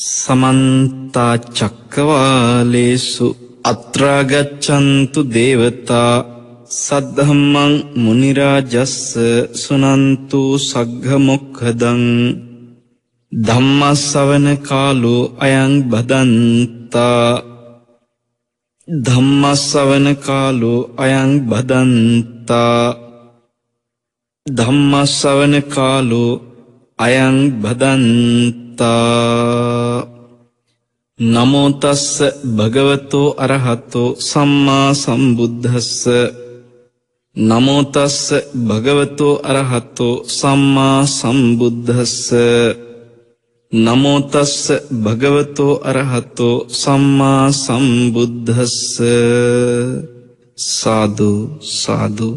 සමන්තා චක්කවාලේසු අත්‍රාගච්ඡන්තු දේවතා සද්ධම්මං මුනි රාජස්ස සුනන්තු සග්ග මොක්ඛදං ධම්මස්සවන කාලෝ අයං බදන්තා ධම්මස්සවන කාලෝ අයං බදන්තා ධම්මස්සවන කාලෝ අයං බදන්තා නමෝතස්ස භගවතෝ අරහතෝ සම්මා සම්බුද්ධස්ස නමෝතස්ස භගවතෝ අරහතෝ සම්මා සම්බුද්ධස්ස නමෝතස්ස භගවතෝ අරහතෝ සම්මා සම්බුද්ධස්ස සාදු සාදු.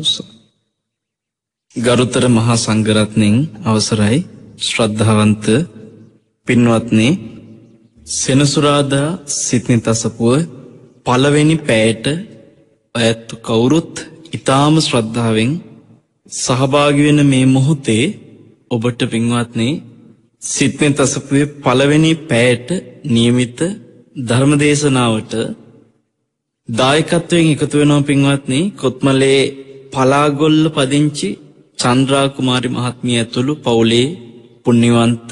ගරුතර මහා සංඝරත්නයන් අවසරයි. ශ්‍රද්ධාවන්ත පින්වත්නි සෙනසුරාදා සිත්නි තසපුව පළවෙනි පැයට ඇත්තු කවුරුත් ඉතාම ශ්‍රද්ධාවෙන් සහභාගිවෙන මේ මොහොතේ ඔබට පින්වත්නේ සිත්නි තසපුවේ පළවෙනි පැයට නියමිත ධර්මදේශනාවට දායකත්වයෙන් එකතු වෙනවා පින්වත්නි කොත්මලේ පලාගොල්ල පදිංචි චන්ද්‍රා කුමාරි මහත්මිය ඇතුළු පවුලේ පුණ්‍යවන්ත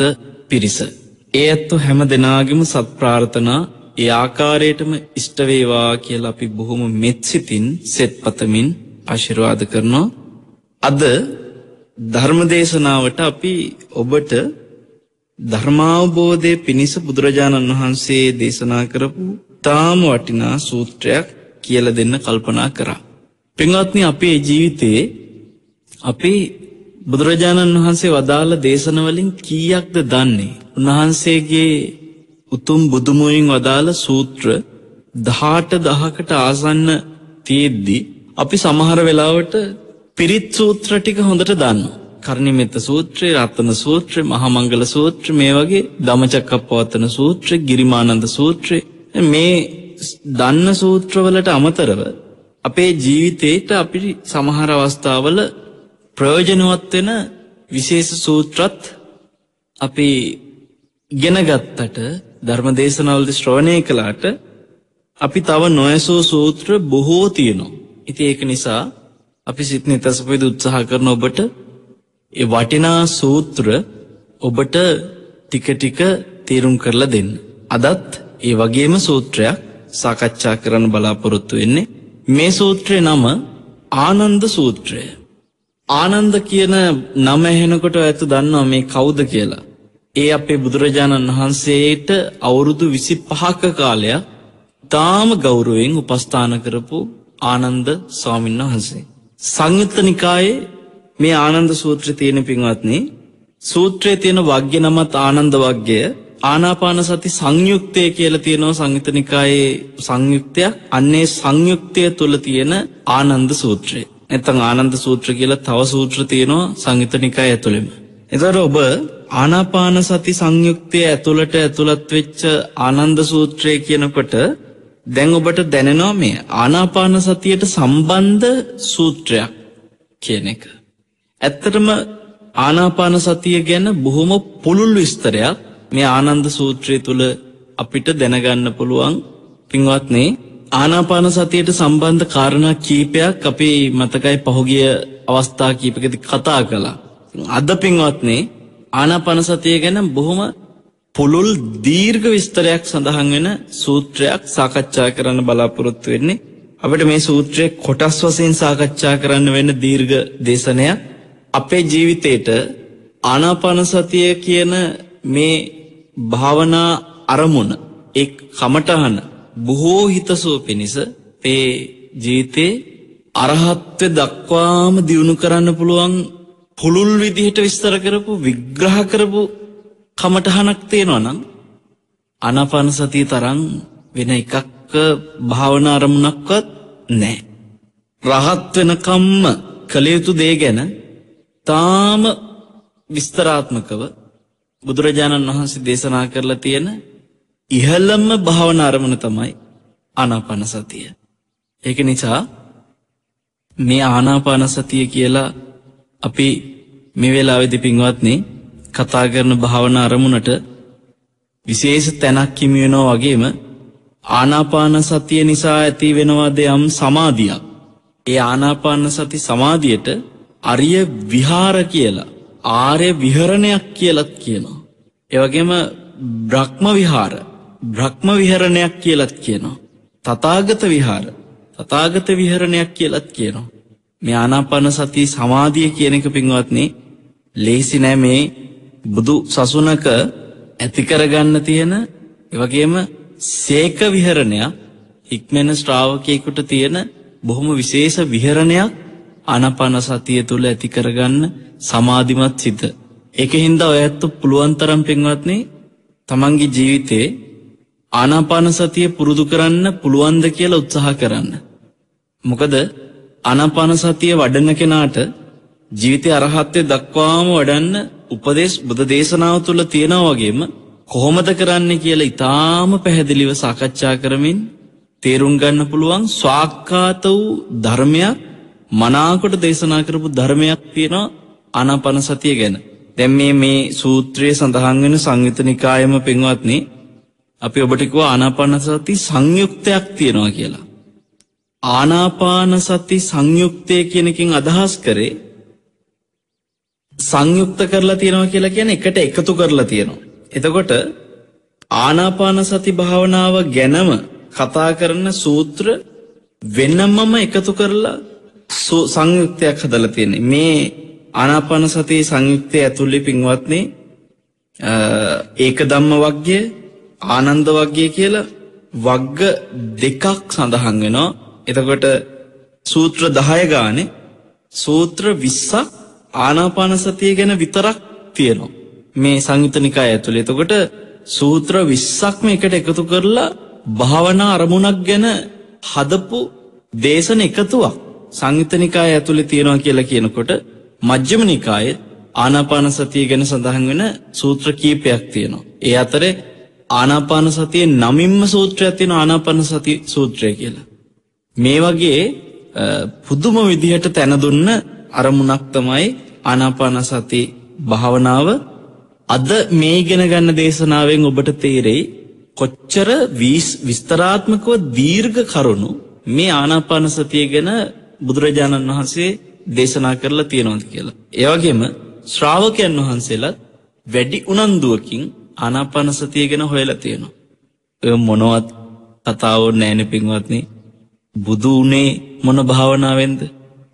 පිරිස. ඒ ඇත්තු හැම දෙනාගෙම සත් ප්‍රාර්ථනා ඒ ආකාරයටම ඉෂ්ට වේවා කියලා අපි බොහොම මෙත්සිතින් සෙත් පතමින් ආශිර්වාද කරනවා. අද ධර්මදේශනාවට අපි ඔබට ධර්මාවබෝධය පිණිස බුදුරජාණන් වහන්සේ දේශනා කරපු තාම වටිනා සූත්‍රයක් කියලා දෙන්න කල්පනා කරා. පින්වත්නි අපේ ජීවිතයේ අපි බුදුරජාණන් වහන්සේ වදාළ දේශනවලින් කීයක්ද දන්නේ. උන්වහන්සේගේ උතුම් බුදුමුවින් වදාළ සූත්‍ර දහට දහකට ආසන්න තියෙද්දි අපි සමහර වෙලාවට පිරිත් සූත්‍ර ටික හොඳට දන්න. කරණිමෙත්ත සූත්‍රය රත්තන සූත්‍රය මහමංගල සූත්‍ර මේ වගේ දමචක්කප්පවත්තන සූත්‍රය ගිරිමානන්ද සූත්‍රය මේ දන්න සූත්‍රවලට අමතරව අපේ ජීවිතේට අපි සමහර අවස්ථාවල ප්‍රයෝජනවත් වෙන විශේෂ සූත්‍රත් අපි ඉගෙන ගත්තට ධර්මදේශනවලදී ශ්‍රවණය කළාට අපි තව නොයසෝ සූත්‍ර බොහෝ තියෙනවා. ඉතින් ඒක නිසා අපි සිත් නිතසපෙද උත්සාහ කරන ඔබට ඒ වටිනා සූත්‍ර ඔබට ටික ටික තේරුම් කරලා දෙන්න. අදත් ඒ වගේම සූත්‍රයක් සාකච්ඡා කරන්න බලාපොරොත්තු වෙන්නේ. මේ සූත්‍රයේ නම ආනන්ද සූත්‍රය. ආනන්ද කියන නම ඇහෙනකොට ඇතු දන්නවා මේ කවුද කියලා. ඒ අපේ බුදුරජාණන් වහන්සේට අවුරුදු විසි පහක කාලයක් තාම ගෞරුවෙන් උපස්ථාන කරපු ආනන්ද ස්වාමින් වහන්සේ. සංයුත්ත නිකායේ මේ ආනන්ද සූත්‍රය තියෙන පින්වත්නි සූත්‍රයේ තියෙන වග්‍ය නමත් ආනන්ද වග්ගය ආනාපාන සති සංයුක්තය කියලා තියෙනවා සංයුත්ත නිකායේ සංයුක්තයක් අන්නේ සංයුක්තය තුළ තියෙන ආනන්ද සූත්‍රය. නැත්තං ආනන්ද සූත්‍ර කියලා තව සූත්‍ර තියෙනවා සංයුත නිකාය ඇතුළෙම. එතට ඔබ ආනාපාන සති සංයුක්තය ඇතුළට ඇතුළත් වෙච්ච ආනන්ද සූත්‍රය කියනකොට දැන් ඔබට දැනෙනවා මේ ආනාපාන සතියට සම්බන්ධ සූත්‍රයක් කියන එක. ඇත්තටම ආනාපාන සතිය ගැන බොහොම පුළුල් විස්තරයක් මේ ආනන්ද සූත්‍රය තුළ අපිට දැනගන්න පුළුවන් පින්වත්නේ ආනාපාන සතියට සම්බන්ධ කාරණා කීපයක් අපි මතකයි පහුගිය අවස්ථා කීපකති කතා කළා. අද පින්වත්නේ ආනාපාන සතිය ගැන බොහොම පුළුල් දීර්ඝ විස්තරයක් සඳහන් වෙන සූත්‍රයක් සාකච්ඡා කරන්න බලාපොරොත්තු වෙන්නේ. අපිට මේ සූත්‍රය කොටස් වශයෙන් සාකච්ඡා කරන්න වෙන දීර්ඝ දේශනයක් අපේ ජීවිතේට ආනාපාන සතිය කියන මේ භාවනා අරමුණ එක් කමටහන බොහෝ හිතසුව පිණිස ඒ ජීවිතේ අරහත්ව දක්වාම දියුණු කරන්න පුළුවන් පුළුල් විදිහට විස්තර කරපු විග්‍රහ කරපු කමටහනක් තියෙනවා නම් ආනාපාන සතිය තරම් වෙන එකක් භාවනා අරමුණක්වත් නැහැ. රහත් වෙනකම්ම කළ යුතු දේ ගැන තාම විස්තරාත්මකව බුදුරජාණන් වහන්සේ දේශනා කරලා තියෙන ඉහළම භාවනා අරමුණ තමයි ආනාපාන සතිය. ඒක නිසා මේ ආනාපාන සතිය කියලා අපි මේ වෙලාවේදී පින්වත්නි කතා කරන භාවනා අරමුණට විශේෂ තැනක් හිමිවෙනවා වගේම ආනාපාන සතිය නිසා ඇති වෙනවාද යම් සමාධියක්. ඒ ආනාපාන සති සමාධියට අරිය විහාර කියලා ආර්ය විහරණයක් කියලත් කියනවා. එවගේම බ්‍රහ්ම විහාර බ්‍රහ්ම විහරණයක් කියලත් කියනවා. තතාගත විහාර තතාගත විහරණයක් කියලත් කියනවා. මේ ආනාපාන සති සමාධිය කියන එක පින්වත්නේ ලේසි නෑ මේ බුදු සසුනක ඇතිකරගන්න තියෙන එවගේම සේක විහරණයක් හික්මෙන ශ්‍රාවකයෙකුට තියෙන බොහොම විශේෂ විහරණයක් ආනාපාන සතිය තුළ ඇති කරගන්න සමාධිමත් සිත. ඒක හින්දා ඔය ඇත්ත පුළුවන් තරම් පින්වත්නි තමන්ගේ ජීවිතේ ආනාපාන සතිය පුරුදු කරන්න පුළුවන්ද කියලා උත්සාහ කරන්න. මොකද ආනාපාන සතිය වඩන කෙනාට ජීවිතය අරහත්ත්වය දක්වාම වඩන්න උපදේශ බුදු දේශනාව තුළ තියෙනවා වගේම කොහොමද කරන්න කියලා ඊටාම පැහැදිලිව සාකච්ඡා කරමින් තේරුම් ගන්න පුළුවන් ස්වාක්කාත වූ ධර්මයක් මනාකොට දේශනා කරපු ධර්මයක් තියෙනවා ආනාපාන සතිය ගැන. දැන් මේ මේ සූත්‍රයේ සඳහන් වෙන සංයුත නිකායම පින්වත්නි අපි ඔබට කිව්වා ආනාපාන සති සංයුක්තයක් තියෙනවා කියලා. ආනාපාන සති සංයුක්තය කියන එකෙන් අදහස් කරේ සංයුක්ත කරලා තියෙනවා කියලා කියන්නේ එකට එකතු කරලා තියෙනවා. එතකොට ආනාපාන සති භාවනාව ගැනම කතා කරන සූත්‍ර වෙනමම එකතු කරලා සංයුක්තයක් හදලා තියෙන්නේ. මේ ආනාපාන සති සංයුක්තය ඇතුළේ පින්වත්නි ඒක ධම්ම වග්ගය ආනන්ද වග්ගය කියලා වග්ග දෙකක් සඳහන් වෙනවා. එතකොට සූත්‍ර 10 ගානේ සූත්‍ර 20ක් ආනාපාන සතිය ගැන විතරක් තියෙනවා. මේ සංයුත නිකාය ඇතුළේ. එතකොට සූත්‍ර 20ක්ම එකට එකතු කරලා භාවනා අරමුණක් ගැන හදපු දේශන එකතුවක් සංයුත නිකාය ඇතුළේ තියෙනවා කියලා කියනකොට මජ්ක්‍ධිම නිකායේ ආනාපාන සතිය ගැන සඳහන් වෙන සූත්‍ර කීපයක් තියෙනවා. ඒ අතරේ ආනාපාන සතියේ නමින්ම සූත්‍රයක් තියෙනවා ආනාපාන සති සූත්‍රය කියලා. මේ වගේ පුදුම විදිහට තැන දුන්න අරමුණක් තමයි ආනාපාන සති භාවනාව අද මේ ඉගෙන ගන්න දේශනාවෙන් ඔබට තේරෙයි කොච්චර විස්තරාත්මකව දීර්ඝ කරුණු මේ ආනාපාන සතිය ගැන බුදුරජාණන් වහන්සේ දේශනා කරලා තියෙනවද කියලා. ඒ වගේම ශ්‍රාවකයන් වහන්සේලා වැඩි උනන්දුවකින් ආනාපාන සතිය ගැන හොයලා තියෙනවා. ඔය මොනවත් කතාව නෑනේ පින්වත්නි. බුදු උනේ මොන භාවනාවෙන්ද?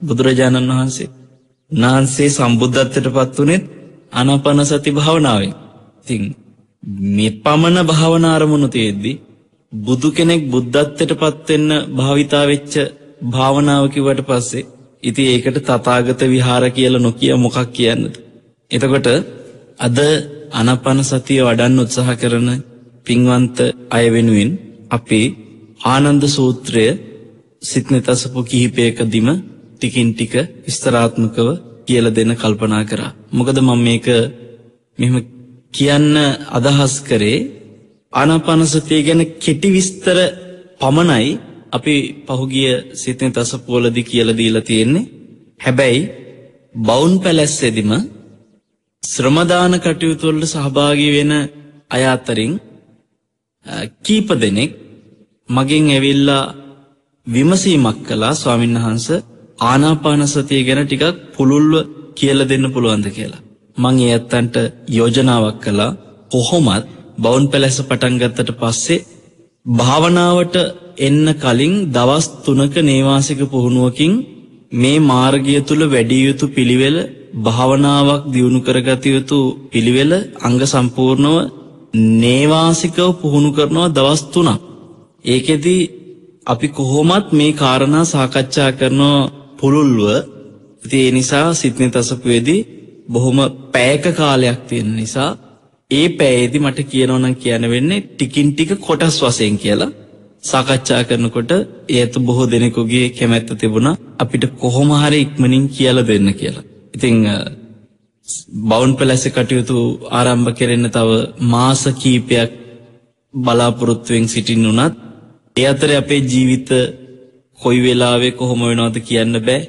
බුදුරජාණන් වහන්සේ. උන්වහන්සේ සම්බුද්ධත්වයට පත් වුණෙත් ආනාපාන සති භාවනාවෙන්. ඉතින් මේ පමණ භාවනා අරමුණු තියෙද්දි බුදු කෙනෙක් බුද්ධත්වයට පත් වෙන්න භාවිතා වෙච්ච භාවනාව කිව්වට පස්සේ ඉතින් ඒකට තථාගත විහාර කියලා නොකිය මොකක් කියන්නද? එතකොට අද ආනාපාන සතිය වඩන්න උත්සාහ කරන පින්වන්ත අය වෙනුවෙන් අපි ආනන්ද සූත්‍රය සිත්නෙතසපු කිහිපයකදීම ටිකින් ටික විස්තරාත්මකව කියලා දෙන්න කල්පනා කරා. මොකද මම මේක මෙහෙම කියන්න අදහස් කරේ ආනාපාන සතිය ගැන කෙටි විස්තර පමණයි අපි පහුගිය සිතේ තසපුවලදී කියලා දීලා තියෙන්නේ. හැබැයි බවුන් පැලැස්සෙදිම ශ්‍රමදාන කටයුතු වලට සහභාගී වෙන අය අතරින් කීප දෙනෙක් මගෙන් ඇවිල්ලා විමසීමක් කළා ස්වාමීන් වහන්සේ ආනාපාන සතිය ගැන ටිකක් පුළුල්ව කියලා දෙන්න පුළුවන්ද කියලා. මං ඒ ඇත්තන්ට යෝජනාවක් කළා කොහොමත් බවුන් පැලැස්ස පටන් ගත්තට පස්සේ භාවනාවට එන්න කලින් දවස් 3ක නේවාසික පුහුණුවකින් මේ මාර්ගය තුල වැඩි යුතු පිළිවෙල භාවනාවක් දියුණු කරගත යුතු පිළිවෙල අංග සම්පූර්ණව නේවාසිකව පුහුණු කරනවා දවස් 3ක්. ඒකෙදි අපි කොහොමත් මේ කාරණා සාකච්ඡා කරනවා පුළුල්ව ඉතින් ඒ නිසා සිත්නේ තසපුවේදී බොහොම පැයක කාලයක් තියෙන නිසා ඒ පැයේදී මට කියනවා නම් කියන්න වෙන්නේ ටිකින් ටික කොටස් වශයෙන් කියලා සාකච්ඡා කරනකොට ඒත් බොහෝ දෙනෙකුගේ කැමැත්ත තිබුණා අපිට කොහොම හරි ඉක්මනින් කියලා දෙන්න කියලා. ඉතින් බවුන් පැලැස්ස කටයුතු ආරම්භ කෙරෙන්න තව මාස කීපයක් බලාපොරොත්තුවෙන් සිටින්න උනත් ඒ අතරේ අපේ ජීවිත කොයි වෙලාවෙ කොහොම වෙනවද කියන්න බෑ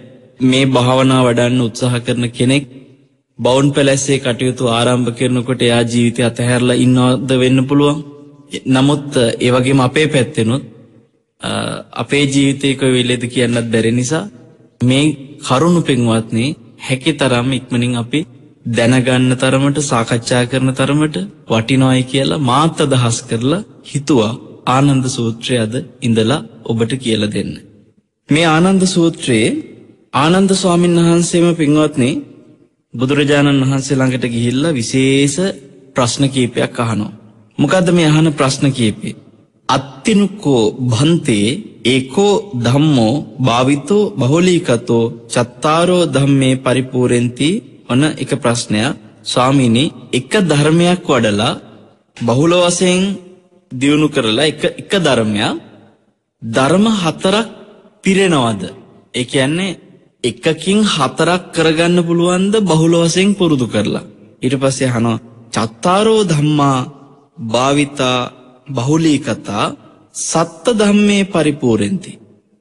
මේ භාවනා වඩන්න උත්සාහ කරන කෙනෙක් බවුන් පැලැස්සේ කටයුතු ආරම්භ කරනකොට එයා ජීවිතය අතහැරලා ඉන්නවද වෙන්න පුළුවන්. නමුත් ඒ වගේම අපේ පැත්තෙනුත් අපේ ජීවිතයක වෙලෙද කියන්නත් බැරි නිසා මේ කරුණු පෙන්වත්නේ හැකි තරම් ඉක්මනින් අපි දැනගන්න තරමට සාකච්ඡා කරන තරමට වටිනොයි කියලා මාත් අදහස් කරලා හිතුවා ආනන්ද සූත්‍රය අද ඉඳලා ඔබට කියල දෙන්න. මේ ආනන්ද සූත්‍රයේ ආනන්ද ස්වාමීන් වහන්සේම පින්වත්නේ බුදුරජාණන් වහන්සේ ළඟට ගිහිල්ලා විශේෂ ප්‍රශ්න කීපයක් අහනෝ. මොකද මේ අහන ප්‍රශ්න කීපේ. අත්තිනුකෝ භන්තේ ඒකෝ ධම්මෝ භාවිතෝ බහුලීකතෝ චත්තාරෝ ධම්මේ පරිපූරෙන්ති ඔන්න එක ප්‍රශ්නයක්. ස්වාමීනි එක ධර්මයක් වඩලා බහුල වසයෙන් දියුණු කරලා එක එක ධර්මයක්. ධර්ම හතරක් පිරෙනවද? ඒ කියන්නේ එකකින් හතරක් කරගන්න පුළුවන්ද බහුල වසයෙන් පුරුදු කරලා? ඊට පස්සේ අහනවා චත්තාරෝ ධම්මා භාවිතා බහුලී කතා සත්ත ධම්මේ පරිපූරෙන්ති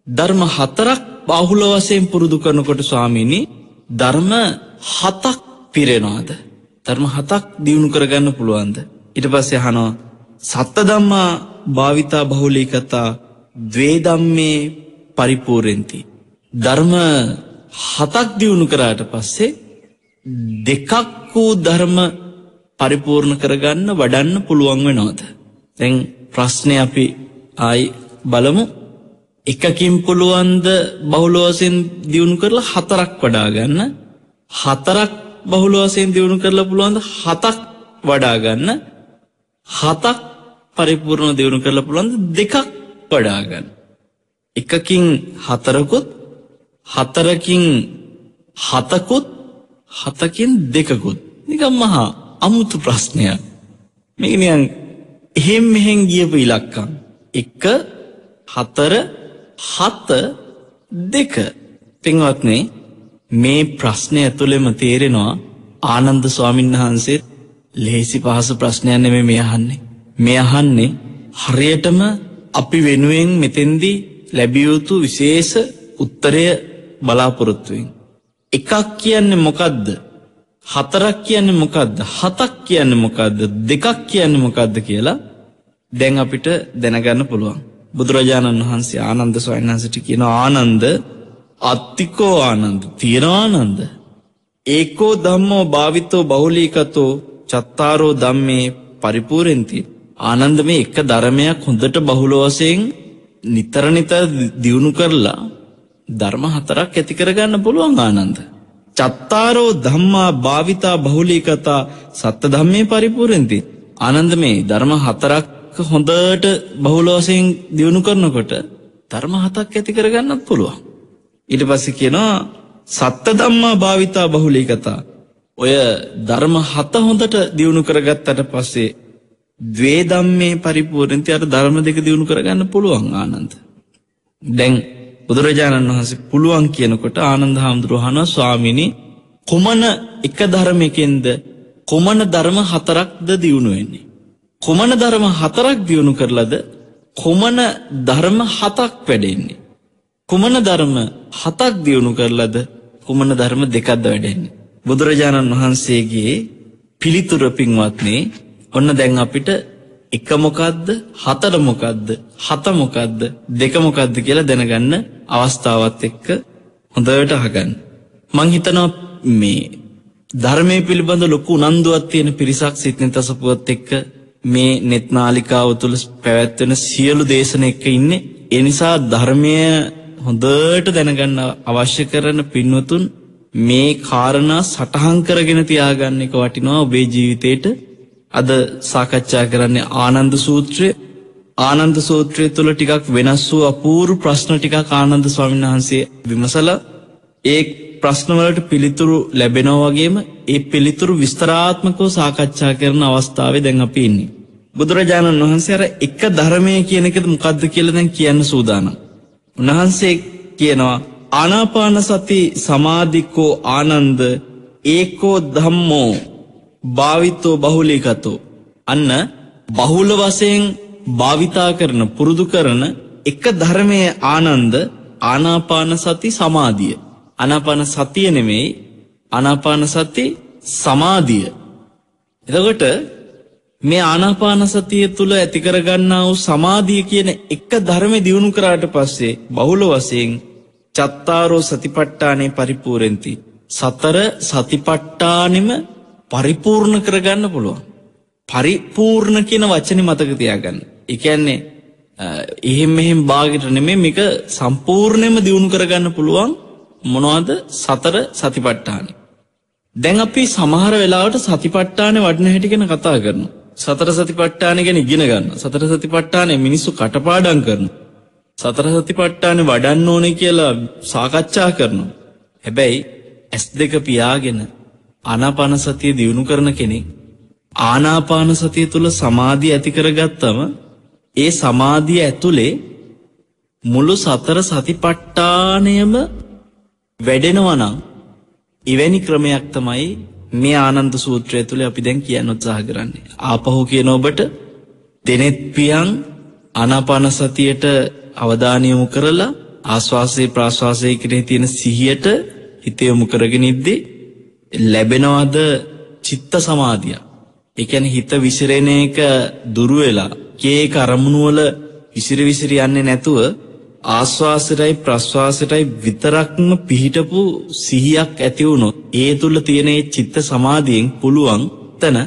ධර්ම හතරක් බහුල වශයෙන් පුරුදු කරනකොට ස්වාමීනි ධර්ම හතක් පිරෙනවාද? ධර්ම හතක් දියුණු කරගන්න පුළුවන්ද? ඊට පස්සේ අහනවා සත්ත ධම්මා භාවිතා බහුලී කතා ද්වේ ධම්මේ පරිපූරෙන්ති ධර්ම හතක් දියුණු කරාට පස්සේ දෙකක් වූ ධර්ම පරිපූර්ණ කරගන්න වඩන්න පුළුවන් වෙනවද. තැන් ප්‍රශ්නය අපි ආයි බලමු. එකකින් පුළුවන්ද බහුලෝසෙන් දියුණු කරලා හතරක් වඩාගන්න හතරක් බහුලෝසයෙන් දියුණු කරලා පුළුවන්ද හතක් වඩාගන්න හතක් පරිපූර්ණ දියුණු කරලා පුළුවන්ද දෙකක් වඩාගන්න. එකකින් හතරකුත් හතරකින් හතකුත් හතකින් දෙකකුත්. නිකම් මහා අමුතු ප්‍රශ්නයක්. මේකනියන් එහෙම් මෙහෙන් ගියපු ඉලක්කම්. එක හතර හත දෙක. පින්වත්නේ මේ ප්‍රශ්නය ඇතුළෙම තේරෙනවා ආනන්ද ස්වාමීන් වහන්සේ ලේසි පහසු ප්‍රශ්නයන්න මේ මේ අහන්නේ. මේ අහන්නේ හරියටම අපි වෙනුවෙන් මෙතෙන්දි ලැබියයුතු විශේෂ උත්තරය බලාපොරොත්තුවෙන්. එකක් කියන්නේ මොකක්ද හතරක් කියන්න මොකක්ද හතක් කියන්න මොකක්ද දෙකක් කියන්න මොකක්ද කියලා දැන් අපිට දැනගන්න පුළුවන්. බුදුරජාණන් වහන්සේ ආනන්ද ස්වයන්හන්සට කියන ආනන්ද අත්තිකෝ ආනන්ද තියෙනආනන්ද. ඒකෝ දම්මෝ භාවිතෝ බහුලීකතෝ චත්තාරෝ දම්මේ පරිපූරෙන්ති. ආනන්ද මේ එක ධර්මයක් හොඳට බහුලෝවසයෙන් නිතර නිතර දියුණු කරලා ධර්ම හතරක් ඇතිකරගන්න පුළුවන් ආනන්ද. චත්තාරෝ ධම්මා භාවිතා බහුලී කතා සත්ත ධම්මේ පරිපූරෙන්ති. ආනන්ද මේ ධර්ම හතරක් හොඳට බහුලෝසයෙන් දියුණු කරනකොට ධර්ම හතක් ඇති කරගන්නත් පුළුවන්. ඊට පස්ස කියනවා සත්ත ධම්මා භාවිතා බහුලී කතා. ඔය ධර්ම හත හොඳට දියුණු කරගත්තට පස්සේ දවේ දම්මේ පරිපූරෙන්ති අර ධර්ම දෙක දියුණු කරගන්න පුළුවන් ආනන්ද. දැන් බුදුරජාණන් වහන්සේ පුළුවන් කියනකොට ආනන්ද හාමුදුරුවහන ස්වාමිනි කොමන එක ධර්මයකෙන්ද කොමන ධර්ම හතරක්ද දියුණුවෙන්නේ. කොමන ධර්ම හතරක් දියුණු කරලද කොමන ධර්ම හතක් වැඩෙන්නේ. කුමන ධර්ම හතක් දියුණු කරලද කුමන ධර්ම දෙකක්ද වැඩෙන්නේ. බුදුරජාණන් වහන්සේගේ පිළිතුර පින්වත්නේ ඔන්න දැන් අපිට එක මොකක්ද හතර මොකක්ද හත මොකක්ද දෙක මොකක්ද කියලා දැනගන්න අවස්ථාවත් එක්ක හොඳට අහගන්න. මං හිතනවා මේ ධර්මය පිළිබඳ ලොකු උනන්දුවත් තියෙන පිරිසක් සිත්න තසපුවත් එක්ක මේ නෙත්නාලිකාව තුළ පැවැත්වෙන සියලු දේශන එක්ක ඉන්නේ එනිසා ධර්මය හොඳට දැනගන්න අවශ්‍ය කරන පින්වතුන් මේ කාරණා සටහන් කරගෙන තියාගන්න එක වටිනවා ඔබේ ජීවිතයට අද සාකච්ඡා කරන්නේ ආනන්ද සූත්‍රය ආනන්ද සූත්‍රය තුළ ටිකක් වෙනස් වූ අපූරු ප්‍රශ්න ටිකක් ආනන්ද ස්වාමීන් වහන්සේ විමසල ඒ ප්‍රශ්නවලට පිළිතුරු ලැබෙනෝ වගේම ඒ පිළිතුරු විස්තරාත්මකෝ සාකච්ඡා කරන අවස්ථාවේ දැන් අපි ඉන්නේ. බුදුරජාණන් වහන්සේ අර එක ධර්මය කියන එකද මොකක්ද කියලා දැන් කියන්න සූදානම්. උන්වහන්සේ කියනවා ආනාපාන සති සමාධිකෝ ආනන්ද ඒකෝ ධම්මෝ භාවිතෝ බහුලීකතෝ අන්න බහුල වසයෙන් භාවිතා කරන පුරුදු කරන එක ධර්මය ආනන්ද ආනාපාන සති සමාධිය. අනාපාන සතිය නෙමෙයි අනාපාන සති සමාධිය. එතකොට මේ ආනාපාන සතිය තුළ ඇති කරගන්නා වූ සමාධිය කියන එක ධර්මෙ දියුණු කරාට පස්සේ බහුල වශයෙන් චත්තාරෝ සතිපට්ඨානේ පරිපූර්ණති. සතර සතිපට්ඨානෙම පරිපූර්ණ කරගන්න පුළුවන්. පරිපූර්ණ කියන වචනේ මතක තියාගන්න. ඒ කියන්නේ එහෙම මෙහෙම බාගෙට නෙමෙයි මේක සම්පූර්ණයෙන්ම දියුණු කරගන්න පුළුවන් මොනවද සතර සතිපට්ඨානෙ. දැන් අපි සමහර වෙලාවට සතිපට්ඨානේ වඩන හැටි ගැන කතා කරනවා. සතර සතිපට්ඨාන ගැන ඉගෙන ගන්න. සතර සතිපට්ඨානේ මිනිස්සු කටපාඩම් කරනවා. සතර සතිපට්ඨානේ වඩන්න ඕනේ කියලා සාකච්ඡා කරනවා. හැබැයි S2 පියාගෙන ආනාපාන සතිය දියුණු කරන කෙනෙක් ආනාපාන සතිය තුල සමාධිය ඇති කරගත්තම ඒ සමාධිය ඇතුලේ මුළු සතර සතිපට්ඨානයම වැඩෙනවා නම් එවැනි ක්‍රමයක් තමයි මේ ආනන්ද සූත්‍රය තුළ අපි දැන් කියන්න උත්සාහ කරන්නේ. ආපහු කියන ඔබට දෙනෙත් පියන් ආනාපාන සතියට අවධානය යොමු කරලා ආස්වාසේ ප්‍රාශ්වාසයේ කෙරෙහි තියෙන සිහියට හිත යොමු කරගෙන ඉද්දී ලැබෙනවද චිත්ත සමාධිය. ඒ කියන්නේ හිත විසිරෙන එක දුර වෙලා කේක අරමුණු වල විසිරි විසිරි යන්නේ නැතුව ආස්වාසයටයි ප්‍රස්වාසයටයි විතරක්ම පිහිටපු සිහියක් ඇති වුණොත් ඒ තුල තියෙන චිත්ත සමාධියෙන් පුළුවන් තන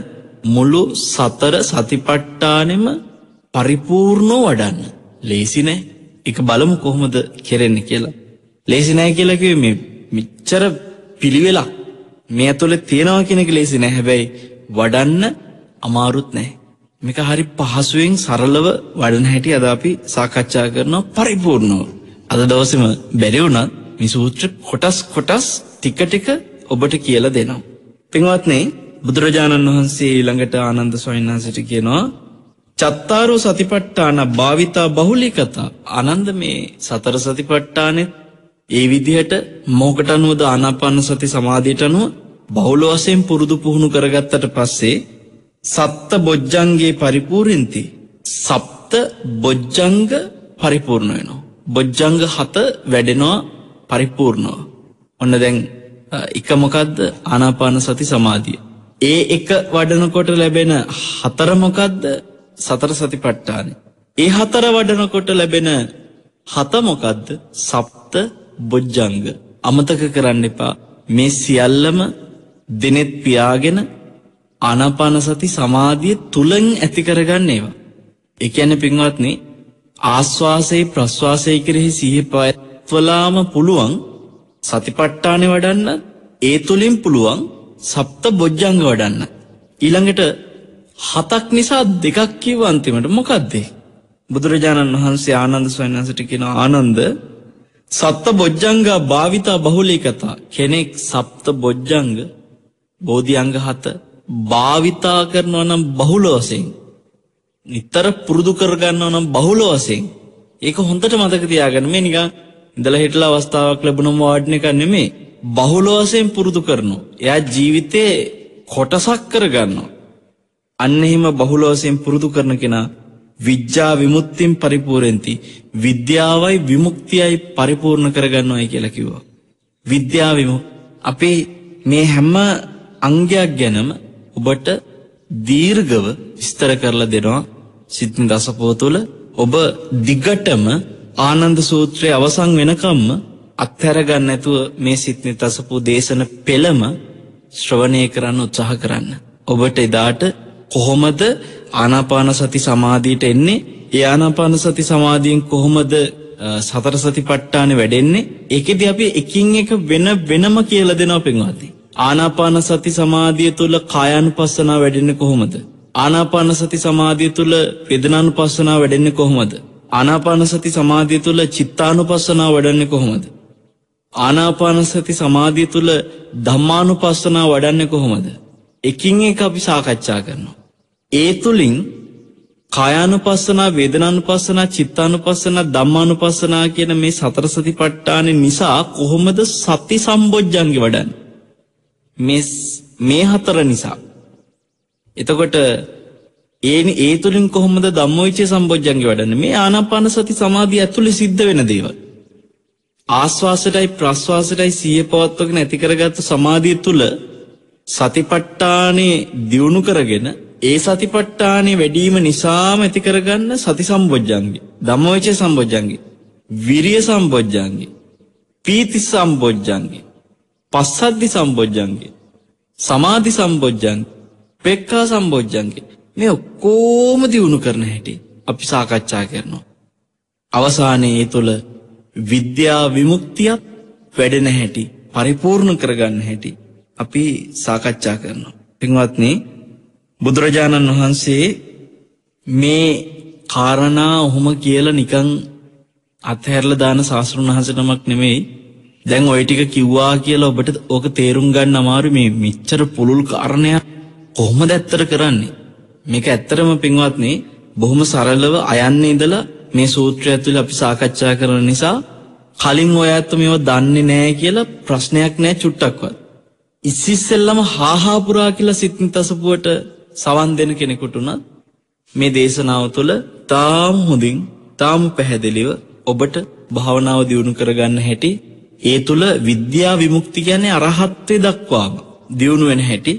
මුළු සතර සතිපට්ඨානෙම පරිපූර්ණව වඩන්න. ලේසි නෑ. ඒක බලමු කොහොමද කෙරෙන්නේ කියලා. ලේසි නෑ කියලා කිව්වේ මේ මෙච්චර පිළිවෙලක් මේ ඇතුලේ තියනවා කියන එක ලේසි නෑ. හැබැයි වඩන්න අමාරුත් නෑ. මේක හරි පහසුවෙන් සරලව වඩන හැටි අද අපි සාකච්ඡා කරනවා පරිපූර්ණව. අද දවසේම බැරි වුණත් මේ සූත්‍ර කොටස් කොටස් ටික ටික ඔබට කියලා දෙනවා. පින්වත්නි බුදුරජාණන් වහන්සේ ඊළඟට ආනන්ද ස්වාමීන් වහන්සේට කියනවා චත්තාරෝ සතිපට්ඨාන භාවිතා බහුලීකතා ආනන්ද මේ සතර සතිපට්ඨානෙ ඒ විදිහට මොකට අනුවද ආනාපාන සති සමාධියට අනුව බහුල වශයෙන් පුරුදු පුහුණු කරගත්තට පස්සේ සත්ත බොජ්ජන්ගේ පරිපූර්ණති සප්ත බොජ්ජංග පරිපූර්ණ වෙනවා. බොජ්ජංග හත වැඩෙනවා පරිපූර්ණව. ඔන්න දැන් එක මොකක්ද ආනාපාන සති සමාධිය. ඒ එක වඩනකොට ලැබෙන හතර මොකක්ද සතර සතිපට්ඨානෙ. ඒ හතර වඩනකොට ලැබෙන හත මොකක්ද සප්ත බොජ්ජංග. අමතක කරන්න එපා මේ සියල්ලම දෙනෙත් පියාගෙන ආනාපාන සති සමාධිය තුලින් ඇති කරගන්න ඒවා. ඒ කියන්නේ පින්වත්නි ආස්වාසයේ ප්‍රස්වාසයේ කෙරෙහි සිහිය පවත්වලාම පුළුවන් සතිපට්ඨානෙ වඩන්න ඒ තුලින් පුළුවන් සප්ත බොජ්ජංග වඩන්න. ඊළඟට හතක් නිසා දෙකක් කිව්ව අන්තිමට මොකද්ද? බුදුරජාණන් වහන්සේ ආනන්ද ස්වාමීන් වහන්සේට කියන ආනන්ද සත්ත බොජ්ජංගා භාවිතා බහුලීකතා කෙනෙක් සප්ත බොජ්ජංග බෝධිඅංග හත භාවිතා කරනවා නම් බහුල වශයෙන් නිතර පුරුදු කරගන්නවා නම් බහුල වශයෙන් ඒක හොඳට මතක තියාගන්න. මේ නිකන් ඉඳලා හිටලා අවස්ථාවක් ලැබුණම වාඩින එක නෙමෙයි. බහුල වශයෙන් පුරුදු කරනවා. එයා ජීවිතේ කොටසක් කරගන්නවා. අන්න එහෙම බහුල වශයෙන් පුරුදු කරන කෙනා විද්‍යා විමුක්තියෙන් පරිපූර්ණති විද්‍යාවයි විමුක්තියයි පරිපූර්ණ කරගන්නවයි කියලා කිව්වා. විද්‍යා විමුක් අපේ මේ හැම අංගයක් ගැනම ඔබට දීර්ඝව විස්තර කරලා දෙනවා. සිත්නි දසපෝ තුළ ඔබ දිගටම ආනන්ද සූත්‍රයේ අවසන් වෙනකම්ම අත්හැර ගන්න නැතුව මේ සිත්නි දසපෝ දේශන පෙළම ශ්‍රවණය කරන්න උත්සාහ කරන්න. ඔබට එදාට කොහොමද ආනාපාන සති සමාධියට එන්නේ? ඒ ආනාපාන සති සමාධියෙන් කොහොමද සතර සතිපට්ඨානෙ වැඩෙන්නේ? ඒකෙදි අපි එකින් එක වෙන වෙනම කියලා දෙනවා පින්වත්නි. ආනාපාන සති සමාධිය තුළ කායानुපස්සනාව වැඩෙන්නේ කොහොමද? ආනාපාන සති සමාධිය තුළ වේදනානුපස්සනාව වැඩෙන්නේ කොහොමද? ආනාපාන සති සමාධිය තුළ චිත්තානුපස්සනාව වැඩෙන්නේ කොහොමද? ආනාපාන සති සමාධිය තුළ ධම්මානුපස්සනාව වඩන්නේ කොහොමද? එකින් එක අපි සාකච්ඡා කරනවා. ඒ තුලින් කායානුපස්සනා වේදනානුපස්සනා චිත්තානුපස්සනා ධම්මානුපස්සනා කියන මේ සතර සතිපට්ඨාන නිසා කොහොමද සති සම්බොජ්ජංගේ වඩන්නේ? මේ මේ හතර නිසා. එතකොට ඒ ඒ තුලින් කොහොමද ධම්මවිචේ සම්බොජ්ජංගේ වඩන්නේ? මේ ආනාපාන සති සමාධිය ඇතුලේ සිද්ධ වෙන දේවල්. ආස්වාසයටයි ප්‍රස්වාසයටයි සිහිය පවත්වගෙන ඇති කරගත්තු සමාධිය තුල සතිපට්ඨානේ දියුණු කරගෙන ඒ සතිපට්ඨානේ වැඩිම නිසාම ඇති කරගන්න සති සම්බොජ්ජංගේ ධම්මවිචේ සම්බොජ්ජංගේ විරිය සම්බොජ්ජංගේ පීති සම්බොජ්ජංගේ පස්සද්ධි සම්බොජ්ජංගේ සමාධි සම්බොජ්ජංගේ පෙක්ඛා සම්බොජ්ජංගේ මේ ඔක්කොම දියුණු කරන හැටි අපි සාකච්ඡා කරනවා අවසානයේ ඒ තුළ විද්‍යා විමුක්තියක් වැඩෙන හැටි පරිපූර්ණ කරගන්න හැටි අපි සාකච්ඡා කරනවා. පින්වත්නි බුදුරජාණන් වහන්සේ මේ කාරණා ඔහොම කියලා නිකං අත්හැරලා දාන ශාස්ත්‍රුන් වහන්සේ නමක් නෙමෙයි. දැන් ওই ටික කිව්වා කියලා ඔබට ඕක තේරුම් ගන්න අමාරු මේ මෙච්චර පුළුල් කාරණයක් කොහොමද ඇත්තට කරන්නේ? මේක ඇත්තටම පින්වත්නි බොහොම සරලව අයන්නේ ඉඳලා මේ සූත්‍රය ඇතුළේ අපි සාකච්ඡා කරන නිසා කලින් ඔය ඇත්ත මේවා දන්නේ නැහැ කියලා ප්‍රශ්නයක් නැහැ චුට්ටක්වත්. ඉස්සිස්සෙල්ලම හාහාපුරා කියලා සිත්නි තසපුවට සවන් දෙන කෙනෙකුට උනත් මේ දේශනාව තුළ තාම හොඳින් තාම පැහැදිලිව ඔබට භාවනාව දියුණු කරගන්න හැටි ඒ තුළ විද්‍යා විමුක්ති කියන්නේ අරහත්වය දක්වාම දියුණු වෙන හැටි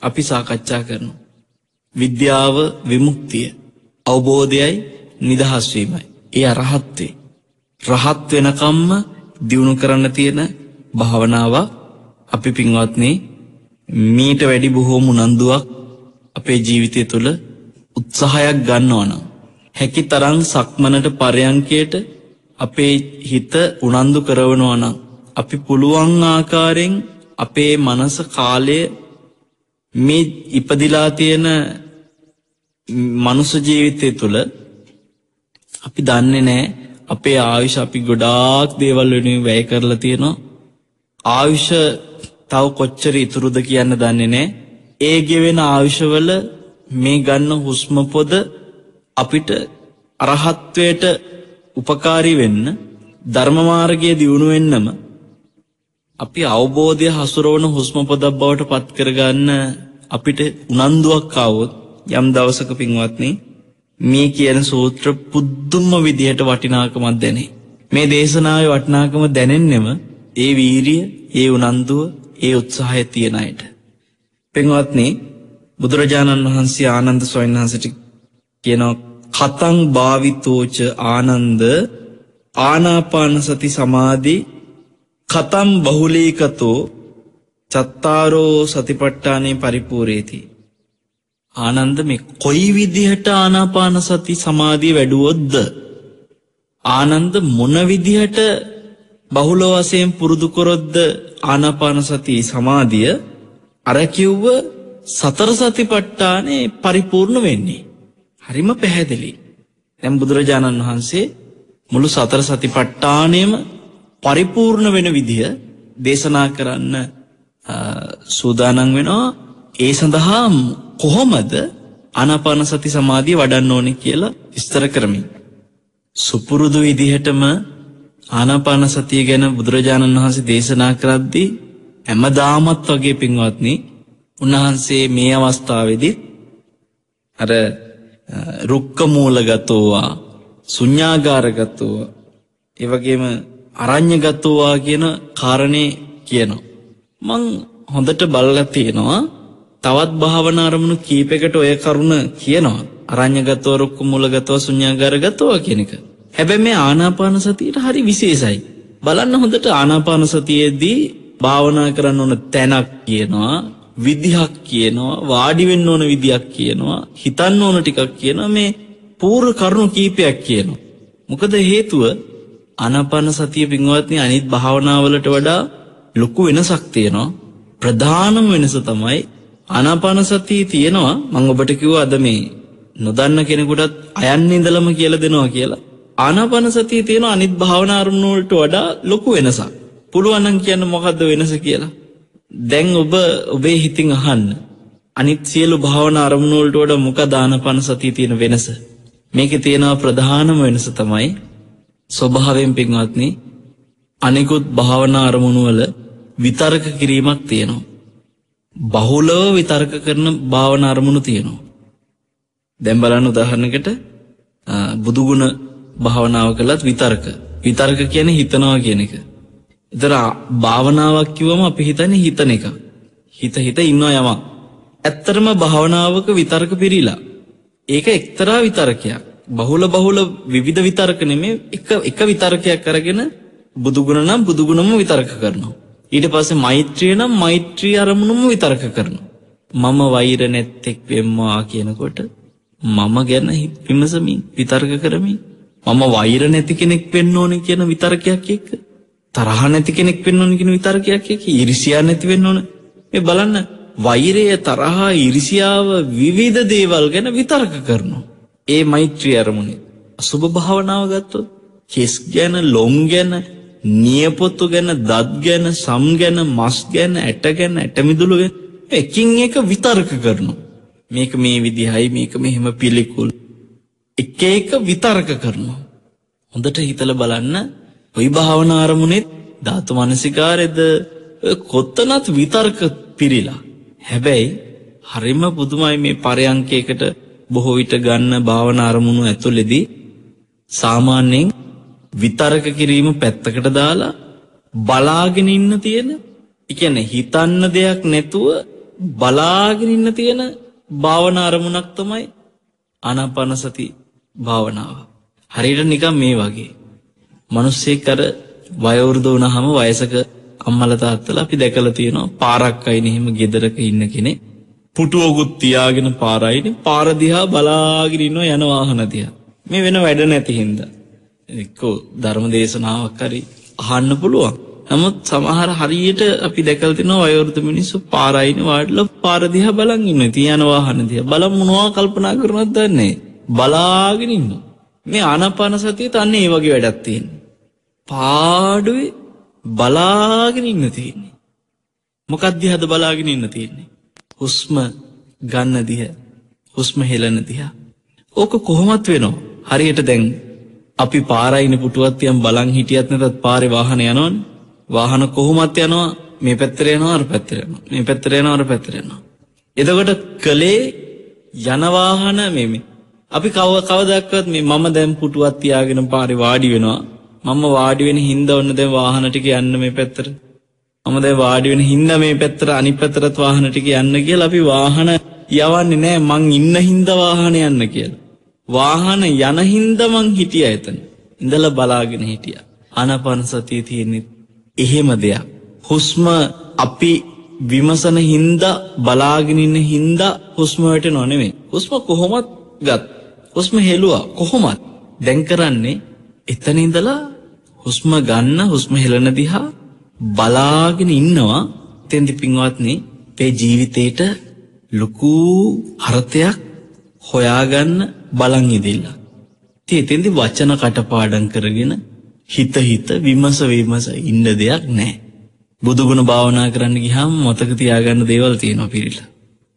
අපි සාකච්ඡා කරනවා. විද්‍යාව විමුක්තිය අවබෝධයයි නිදහස්වීමයි. ඒ අරහත්වේ. රහත් වෙනකම්ම දියුණු කරන්න තියෙන භාවනාවක් අපි පින්වත්නේ මීට වැඩි බොහෝ මුනන්දුවක් අපේ ජීවිතය තුළ උත්සාහයක් ගන්නවනම්. හැකි තරං සක්මනට පරයංකයට අපේ හිත උනන්දු කරවනවනම්. අපි පුළුවන් ආකාරයෙන් අපේ මනස කාලය මේ ඉපදිලා තියෙන මනුස ජීවිතය තුළ අපි දන්නේ නෑ අපේ ආයුෂ අපි ගොඩාක් දේවල් වෙනුවෙන් වැය කරලා තියෙනවා ආයුෂ තව කොච්චර ඉතුරුද කියන්න දන්නේ නෑ ඒ ගෙවෙන ආයුෂවල මේ ගන්න හුස්ම පොද අපිට අරහත්වයට උපකාරී වෙන්න ධර්මමාර්ගය දියුණු වෙන්නම අපි අවබෝධය හසුරවන හුස්ම පොදක් බවට පත් කරගන්න අපිට උනන්දුවක් ආවොත් යම් දවසක පින්වත්නි මේ කියන සූත්‍ර පුද්දුම්ම විදිහට වටිනාකමක් දැනේ. මේ දේශනාවේ වටිනාකම දැනෙන්නෙම ඒ වීරිය, ඒ උනන්දුව, ඒ උත්සාහය තියන අයට. පින්වත්නි බුදුරජාණන් වහන්සේ ආනන්ද ස්වාමීන් වහන්සේට කියනවා කතං භාවිතෝච ආනන්ද ආනාපාන සති සමාධි කතම් බහුලීකතෝ චත්තාරෝ සතිපට්ඨානේ පරිපූරේති ආනන්ද මේ කොයි විදිහට ආනාපාන සති සමාධිය වැඩුවොත්ද? ආනන්ද මොන විදිහට බහුල වශයෙන් පුරුදු කරොත්ද ආනාපාන සති සමාධිය? අර කිව්ව සතර සතිපට්ඨානේ පරිපූර්ණ වෙන්නේ. හරිම පැහැදිලි. දැන් බුදුරජාණන් වහන්සේ මුළු සතර සතිපට්ඨානෙම පරිපූර්ණ වෙන විදිහ දේශනා කරන්න සූදානන් වෙනවා. ඒ සඳහා කොහොමද ආනාපාන සති සමාධිය වඩන්න ඕනේ කියලා විස්තර කරමින්. සුපුරුදු විදිහටම ආනාපාන සතිය ගැන බුදුරජාණන් වහන්සේ දේශනා කරද්දී හැමදාමත් වගේ පින්වත්නි උන්වහන්සේ මේ අවස්ථාවේදී අර රුක්ක මූලගතෝවා ශුඤ්ඤාගාරගතෝවා ඒ වගේම අරඤ්‍යගතෝවා කියන කාරණේ කියනවා මං හොඳට බලලා තියෙනවා තවත් භාවනා අරමුණු කීපයකට ඔය කරුණ කියනවා. අරඤ්‍යගතව රුක්ක මූලගතව ශුන්‍යාගාරගතව කියන එක. හැබැයි මේ ආනාපාන සතියට හරි විශේෂයි. බලන්න හොඳට ආනාපාන සතියේදී භාවනා කරන්න ඕන තැනක් කියනවා, විදිහක් කියනවා, වාඩි වෙන්න ඕන විදිහක් කියනවා, හිතන්න ඕන ටිකක් කියනවා මේ පූර්ව කරුණු කීපයක් කියනවා. මොකද හේතුව ආනාපාන සතිය පින්වත්නි අනිත් භාවනාවලට වඩා ලොකු වෙනසක් තියෙනවා. ප්‍රධානම වෙනස තමයි ආනාපාන සතිය තියෙනවා මම ඔබට කිව්වා අද මේ නොදන්න කෙනෙකුටත් අයන්න ඉඳලම කියලා දෙනවා කියලා. ආනාපාන සතිය තියෙන අනිත් භාවනා අරමුණු වලට වඩා ලොකු වෙනසක්. පුළුවන් නම් කියන්න මොකද්ද වෙනස කියලා. දැන් ඔබ ඔබේ හිතින් අහන්න. අනිත් සියලු භාවනා අරමුණු වලට වඩා මොකද ආනාපාන සතිය තියෙන වෙනස? මේකේ තියෙන ප්‍රධානම වෙනස තමයි ස්වභාවයෙන් පින්වත්නි අනිකුත් භාවනා අරමුණු වල විතර්ක කිරීමක් තියෙනවා. බහුලව විතර්ක කරන භාවන අරමුණු තියෙනවා. දැන් බලන්න උදාහරණයකට බුදුගුණ භාවනාව කළත් විතර්ක. විතර්ක කියන්නේ හිතනවා කියන එක. ඒතර භාවනාවක් කිව්වම අපි හිතන්නේ හිතන එක. හිත හිත ඉන්නවා යමක්. ඇත්තරම භාවනාවක විතර්ක පිරීලා. ඒක එක්තරා විතර්කයක්. බහුල බහුල විවිධ විතර්ක නෙමේ එක එක විතර්කයක් අරගෙන බුදුගුණ නම් බුදුගුණම විතර්ක කරනවා. ඊට පස්සේ මෛත්‍රිය නම් මෛත්‍රී අරමුණුම විතර්ක කරනවා. මම වෛර නැත්තෙක් වෙම්මා කියනකොට මම ගැන විමසමින් විතර්ක කරමින් මම වෛර නැති කෙනෙක් වෙන්න ඕනේ කියන විතර්කයක් එක්ක තරහ නැති කෙනෙක් වෙන්න ඕනේ කියන විතර්කයක් එක්ක ඊර්ෂ්‍යා නැති වෙන්න ඕනේ. මේ බලන්න වෛරය තරහා ඊර්ෂ්‍යාව විවිධ දේවල් ගැන විතර්ක කරනවා. ඒ මෛත්‍රී අරමුණේ. අසුභ භාවනාව ගත්තොත් කෙස් ගැන ලොම් ගැන නියපොත්තු ගැන දත් ගැන සම් ගැන මස් ගැන ඇට ගැන ඇටමිදුළු ගැන එකින් එක විතර්ක කරනවා. මේක මේ විදිහයි මේක මෙහෙම පිළිකුල්. එක එක විතර්ක කරනවා. හොඳට හිතල බලන්න. ඔයි භාවනා අරමුණෙත් ධාතු මනසිකාරෙද කොත්තනත් විතර්ක පිරිලා හැබැයි හරිම පුදුමයි මේ පරයන්කයකට බොහෝ විට ගන්න භාවන අරමුණු ඇතුළෙදී සාමාන්‍යයෙන් විතරක කිරීම පැත්තකට දාලා බලාගෙන ඉන්න තියෙන එකන හිතන්න දෙයක් නැතුව බලාගෙන ඉන්න තියෙන භාවන අරමුණක් තමයි අනපනසති භාවනාව. හරියට නිකම් මේ වගේ. මනුස්සේ කර වයවුරුදු වනහම වයසක අම්මල තාත්තල අපි දැකල තියෙනවා පාරක් අයිනෙහෙම ගෙදරක ඉන්න කෙනෙ පුටුවකුත් තියාගෙන පාරයින. පාරදිහා බලාගිරින්න යන වාහනතිය මේ වෙන වැඩ නැති හින්ද. එක්කෝ ධර්ම දේශනාවක් කරි අහන්න පුළුවන්. නමුත් සමහර හරියට අපි දැකල්තින වයවෘතු මිනිස්සු පාරයින වාඩල පාරදිහ බලන් ඉන්න තියන වාහනතිය බලම් මොනවා කල්පනා කරනත් දන්නේ බලාගෙනන්න මේ ආනපාන සතිය තන්නේ ඒ වගේ වැඩත්තියෙන් පාඩුවේ බලාගෙන ඉන්න තියෙන්නේ. මොකක්දි හද බලාගෙන ඉන්න තියෙන්නේ? හුස්ම ගන්න දිහ හුස්ම හෙලන දිහා. ඕක කොහොමත් වෙනවා. හරියට දැන් අපි පාරයින පුටුවත්යම් බලං හිටියත් නැතත් පාරි වාහන යනවන්. වාහන කොහොමත් යනවා. මේ පැත්තරයනවා අර පැත්තරෙන මේ පැත්තරයනවා අර පැත්තරෙනවා. එතකොට කළේ යනවාහන මෙම අපි කව කවදක්වත් මේ මම දැම් පුටුවත් තියාගෙන පාරි වාඩි වෙනවා. මම වාඩි වෙන හින්ද ඔන්න දැ වාහනටික යන්න මේ පැත්තර මම දැ වාඩි වෙන හින්ද මේ පැත්තර අනි පැතරත් වාහනටික යන්න කිය අපි වාහන යවන්නේ නෑ මං ඉන්න හින්ද වාහන යන්න කියල. වාහන යන හින්ද මං හිටිය ඇතන ඉඳල බලාගෙන හිටිය. අනපන සතිය තියෙනෙත් එහෙම දෙයක්. හුස්ම අපි විමසන හින්ද බලාගෙනන්න හින්ද හුස්මට නොනෙවේ. හුස්ම කොහොමත් ගත්. හුස්ම හෙළුවා කොහොමත් දැන් කරන්නේ එතන ඉඳලා හුස්ම ගන්න හුස්ම හෙලන දිහා බලාගෙන ඉන්නවා තෙන්දි පින්වත්නේ පේ ජීවිතේට ලොකූ අර්ථයක් හොයාගන්න බලන් ඉදිල්ලා. තිය එතෙන්දි වචන කටපාඩන් කරගෙන හිත හිත විමස විමස ඉන්න දෙයක් නෑ. බුදුගුණ භාවනා කරන්න ගිහම් මොතක තියාගන්න දේවල් තියෙනවා පිරිලා.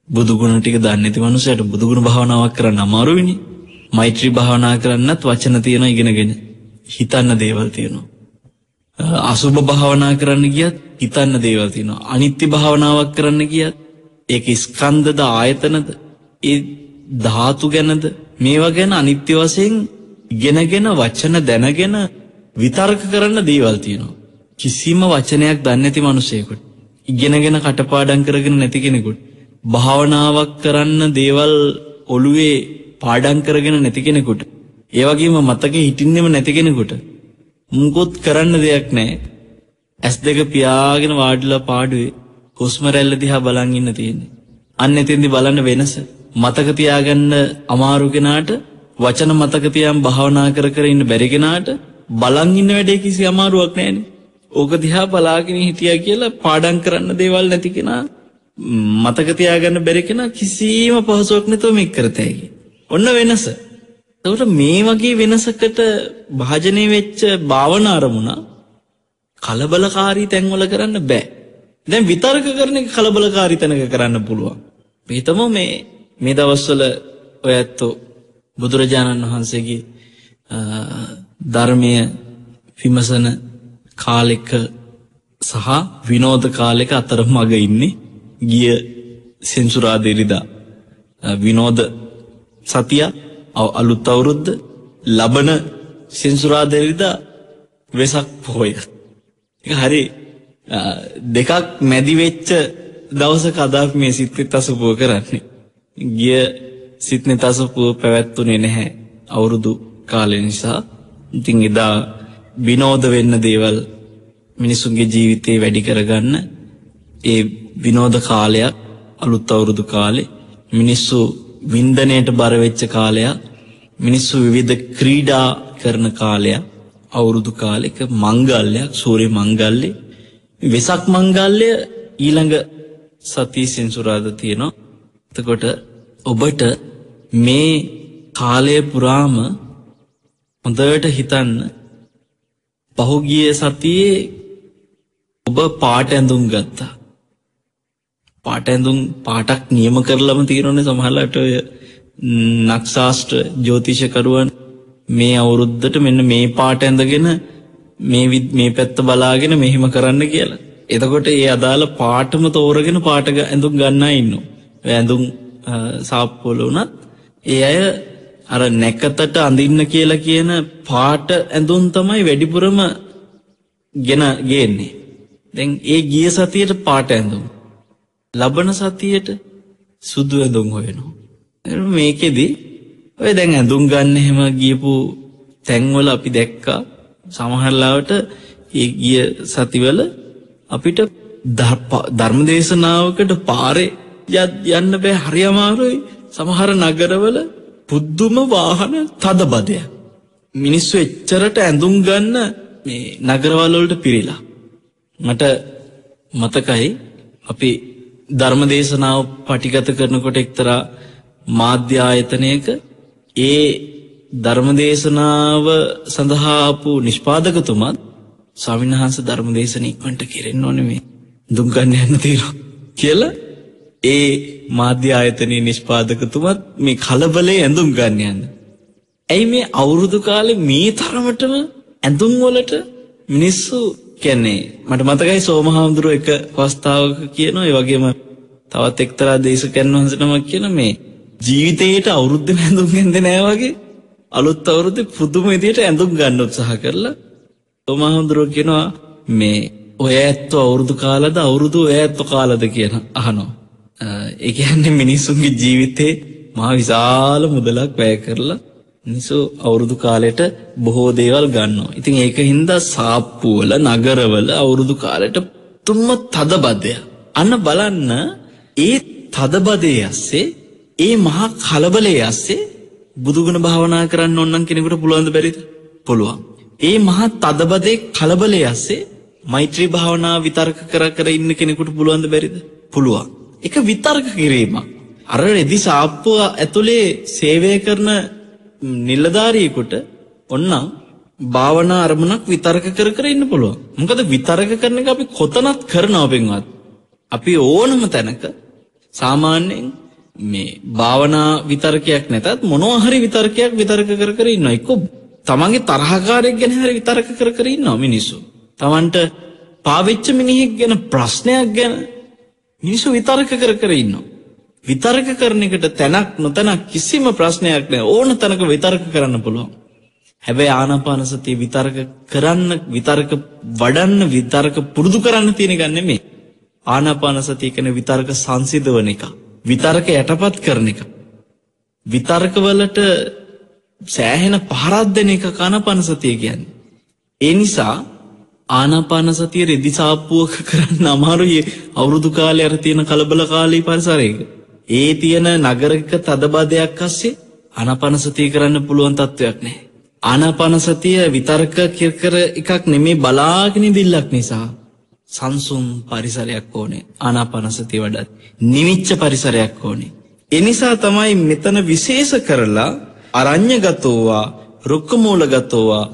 බුදුගුණ ටික දන්නති මනුසයට බුදුගුණ භාවනාවක් කරන්න අමාරුවිනි මෛත්‍රී භාවනා කරන්නත් වචන තියෙන ඉගෙනගෙන හිතන්න දේවල් තියෙනවා. අසුභ භාවනා කරන්න ගියත් හිතන්න දේවල් තියෙනවා. අනිත්‍ය භාවනාවක් කරන්න ගියත් ඒක ස්කන්ධද ආයතනද ඒ ධාතු ගැනද මේවා ගැන අනිත්‍ය වශයෙන් ගෙනගෙන වචන දැනගෙන විතර්ක කරන්න දේවල් තියෙනවා. කිසිම වචනයක් දන්නැති මනුසයකුට. ඉගෙනගෙන කටපාඩන් කරගෙන නැති කෙනෙකුට. භාවනාවක් කරන්න දේවල් ඔළුවේ පාඩන් කරගෙන නැති කෙනෙකුට. ඒවගේම මතක හිටින්නෙම නැති කෙනෙකුට. මුකොත් කරන්න දෙයක් නෑ. ඇස් දෙක පියාගෙන වාඩිලා පාඩුවේ හුස්මරැල්ල දිහා බලන් ඉන්න තියෙන්නේ. අන්න එතින්දි බලන්න වෙනස. මතකතියාගන්න අමාරුගෙනාට වචන මතකතියම් භාවනා කර කර ඉන්න බැරිගෙනාට බලන් ඉන්න වැඩේ කිසි අමාරුවක් නෑන. ඕක දිහා බලාගෙන හිටිය කියලා පාඩන් කරන්න දේවල් නැති කෙනා මතකතියාගන්න බැරිකෙන කිසිීම පහසුවක් නැතුව මෙක් කරතයකි. ඔන්න වෙනස. තවට මේ වගේ වෙනසකට භාජනය වෙච්ච භාවන අරමුණ කලබලකාරී තැන්වල කරන්න බෑ. දැන් විතර්ක කරන එක කලබලකාරී තැනක කරන්න පුළුවන්. පිහිතම මේ මේ දවස්වල ඔය ඇත්තෝ බුදුරජාණන් වහන්සේගේ ධර්මය විමසන කාලෙක සහ විනෝධ කාලෙක අතර මග ඉන්නේ ගිය සෙන්සුරාදෙරිදා විනෝධ සතිය අලුත් අවුරුද්ධ ලබන සෙන්සුරාදෙරිදා වෙසක් පොහොය. හරි දෙකක් මැදිවෙච්ච දවසක අදාප මේ සිත්නෙ තසපුුව කරන්නේ. ගිය සිත්නෙ තසපුුව පැවැත්තුනේ නැහැ අවුරුදු කාලය නිසා ඉතිං එදා විනෝද වෙන්න දේවල් මිනිසුන්ගේ ජීවිතයේ වැඩි කරගන්න ඒ විනෝද කාලයක් අලුත් අවුරුදු කාලේ මිනිස්සු වින්දනයට බරවෙච්ච කාලයක් මිනිස්සු විවිධ ක්‍රීඩා කරන කාලයක් අවුරුදු කාලෙක මංගල්ලයක් සූරය මංගල්ලෙ වෙසක් මංගල්ලය ඊළඟ සතිී සෙන්සුරාද තියෙනවා. එතකොට ඔබට මේ කාලය පුරාම හොඳට හිතන්න පහුගිය සතියේ ඔබ පාට ඇඳුම් ගත්තා. පාට ඇඳුම් පාටක් නියම කරලම තීරණ සමහලට ඔය නක්ෂාස්ට්‍ර ජෝතිෂකරුවන් මේ අවුරුද්ධට මෙන්න මේ පාට ඇඳගෙන මේ මේ පැත්ත බලාගෙන මෙහෙම කරන්න කියලා. එතකොට ඒ අදාළ පාටම තෝරගෙන පාටග ඇඳුම් ගන්න ඉන්න. ඇඳුම් සාප්පොල වනත් ඒ අය අර නැකතට අඳින්න කියලා කියන පාට ඇඳුම් තමයි වැඩිපුරම ගෙන ගේන්නේ. දැන් ඒ ගිය සතියට පාට ඇඳුම්. ලබන සතියට සුදු ඇඳුම් හොයනවා. මේකෙදී ඔය දැන් ඇඳුම් ගන්න එහෙම ගියපු තැන්වල අපි දැක්කා සමහරලාවට ඒ ගිය සතිවල අපිට ධර්මදේශනාවකට පාරේ යන්න බෑ හරි අමාරුයි සමහර නගරවල පුද්දුම වාහන තද බදය. මිනිස්සු එච්චරට ඇඳුම් ගන්න මේ නගරවල්ලොලට පිරිලා. මට මතකයි අපි ධර්මදේශනාව පටිගත කරනකොට එක්තරා මාධ්‍යායතනයක ඒ ධර්මදේශනාව සඳහාපු නිෂ්පාදකතුමත් සවින්හන්ස ධර්මදේශන ඉක්මට කෙරෙන්න ඕනෙමේ දුම්ගන්න යන්න තීර කියල ඒ මාධ්‍ය ආයතනය නිෂ්පාදකතුමත් මේ කලබලේ ඇඳුම් ගන්නයන්න. ඇයි මේ අවුරුදු කාලෙ මේ තරමටම ඇඳුම්වලට මිනිස්සු කැන්නේ මට මතකයි සෝමහාමුදුරුව එක පස්ථාවක කියනවා ඒ වගේම තවත් එක්තරා දේශකැන් වහන්සනමක් කියන මේ ජීවිතයට අවුරුද්ධ ඇඳුම් ගැද නෑවගේ අලුත් අවුරුද්ධ පුදුම ඉදියට ඇඳුම් ගන්න උත්සාහ කරලා තොමහුදුරුව කෙනවා මේ ඔය ඇත්තු අවුරුදු කාලද අවුරුදු ඔය ඇත්තු කාලද කියන අහනෝ. එකන්නේ මිනිස්සුන්ගේ ජීවිතේ මා විශාල මුදලක් වැය කරලා නිසු අවුරුදු කාලෙට බොහෝ දේවල් ගන්නවා. ඉතින් ඒක හින්දා සාප්පුවල නගරවල අවුරුදු කාලෙට තුම්ම තදබදය. අන්න බලන්න ඒ තදබදය අස්සේ ඒ මහා කලබලේ අස්සේ බුදුගුණ භාවනා කරන්න ඔන්නන් කෙනෙකුට පුළුවන්ද බැරිද පුළුවන්. ඒ මහා තදබදේ කලබලේ අස්සේ මෛත්‍රී භාවනා විතර්ක කර කර ඉන්න කෙනෙකුට පුළුවන්ද බැරිද පුළුවන්. එක විතර්ක කිරීම. අර රෙදි සාප්පුව ඇතුළේ සේවය කරන නිල්ලධාරීකුට ඔන්නම් භාවනා අරමුණක් විතර්ක කර කර ඉන්න පුළුවන්. මොකද විතර්ක කරන එක අපි කොතනත් කරනව පෙන්වත්. අපි ඕනම තැනක සාමාන්‍යයෙන් මේ භාවනා විතර්කයක් නැතත් මොනෝහරි විතර්කයක් විතර්ක කර කර ඉන්න එක්ක තමන්ගේ තරහකාරයක් ගැන හරි විතර්ක කර කර ඉන්නවා මිනිස්සු. තමන්ට පාවිච්ච මිනිහෙක් ගැන ප්‍රශ්නයක් ගැන මිනිස්සු විතර්ක කර කර ඉන්නවා. විතර්ක කරන එකට තැනක් නොතැනක් කිසිම ප්‍රශ්නයක් නෑ ඕන තැනක විතර්ක කරන්න පුළුවන්. හැබැයි ආනාපානසතිය විතර්ක කරන්න විතර්ක වඩන්න විතර්ක පුරුදු කරන්න තියෙන ගන්න මේ ආනාපානසතිය කන විතර්ක සංසිධවන එක. විතර්ක යටපත් කරන එක. විතර්කවලට සෑහෙන පහරද්දන එක කනපනසතිය කියන්නේ. ඒ නිසා ආනාපානසතිය රෙදිසාප්පුුවක කරන්න අමාරුයේ අවුරුදු කාලය අර තියෙන කලබල කාලී පරිසරයක. ඒ තියෙන නගරක තදබාදයක් අස්සේ අනපනසතිය කරන්න පුළුවන් තත්ත්වයක් නෑ. ආනාපනසතිය විතර්ක කිරකර එකක් නෙමේ බලාගෙන දිල්ලක් නිසා සංසුම් පරිසරයක් ඕනේ ආනාපනසතිය වඩත් නිවිච්ච පරිසරයක් ඕනේ. එනිසා තමයි මෙතන විශේෂ කරලා අරං්ඥගතෝවා රුක්කමූලගතෝවා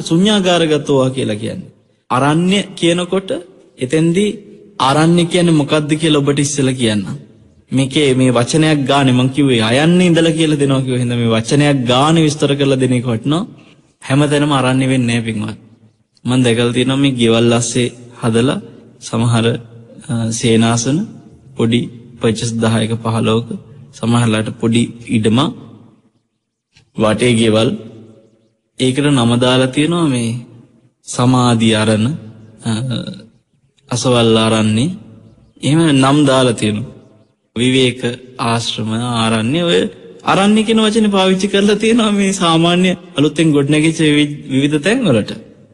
සුඥාගාරගතෝවා කියලා කියන්නේ. අරණ්‍ය කියනකොට එතැන්දී අරන්න කියන මොකක්ද කිය ඔබට ඉස්සල කියන්න. මේකේ මේ වචනයක් ගාන මංකිවේ අයන්න ඉදල කියල දෙනවකිව හිද මේ වචනයක් ගාන විස්තර කරල දෙනෙකොටනවා හැම තැනම අරන්නේ වෙන්නේ පින්වත්. මන් දැකල් තියනම මේ ගෙවල් අස්සේ හදල සමහර සේනාසන පොඩි පචස් දහයක පහලෝක සමහරලාට පොඩි ඉඩම වටේ ගෙවල් ඒකට නමදාලා තියෙනවා මේ සමාධී අරණ අසවල් ආරන්නේ එහෙම නම් දාලා තියෙනවා. විවේක ආශ්‍රම ආරණ්‍ය ඔය අරණ්‍ය කියන වචනේ පාවිච්චි කරලා තියෙනවා මේ සාමාන්‍ය අලුතෙන් ගොඩනැගිච්ච විවිධ තැන්වලට.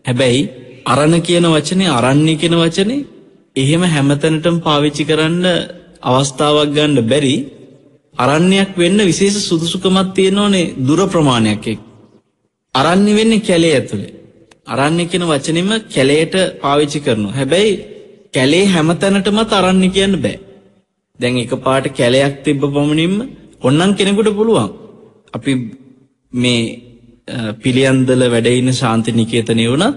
හැබැයි අරණ කියන වචනේ අරණ්‍ය කියන වචනේ එහෙම හැමතැනටම පාවිච්චි කරන්න අවස්ථාවක් ගන්න බැරි අරණ්‍යයක් වෙන්න විශේෂ සුදුසුකමක් තියෙනවනේ දුර ප්‍රමාණයක් එක්ක. අරණ්‍ය වෙන්නේ කැලේ ඇතුලේ. අරණ්‍ය කියන වචනේම කැලේට පාවිච්චි කරනවා. හැබැයි කැලේ හැමතැනටමත් අරණ්‍ය කියන්න බෑ. දැන් එකපාරට කැලයක් තිබ්බ පමණින්ම ඔන්නම් කෙනෙකුට පුළුවන්. අපි මේ පිළියන්දල වැඩඉන්න ශාන්ති නිකේතනය වුණත්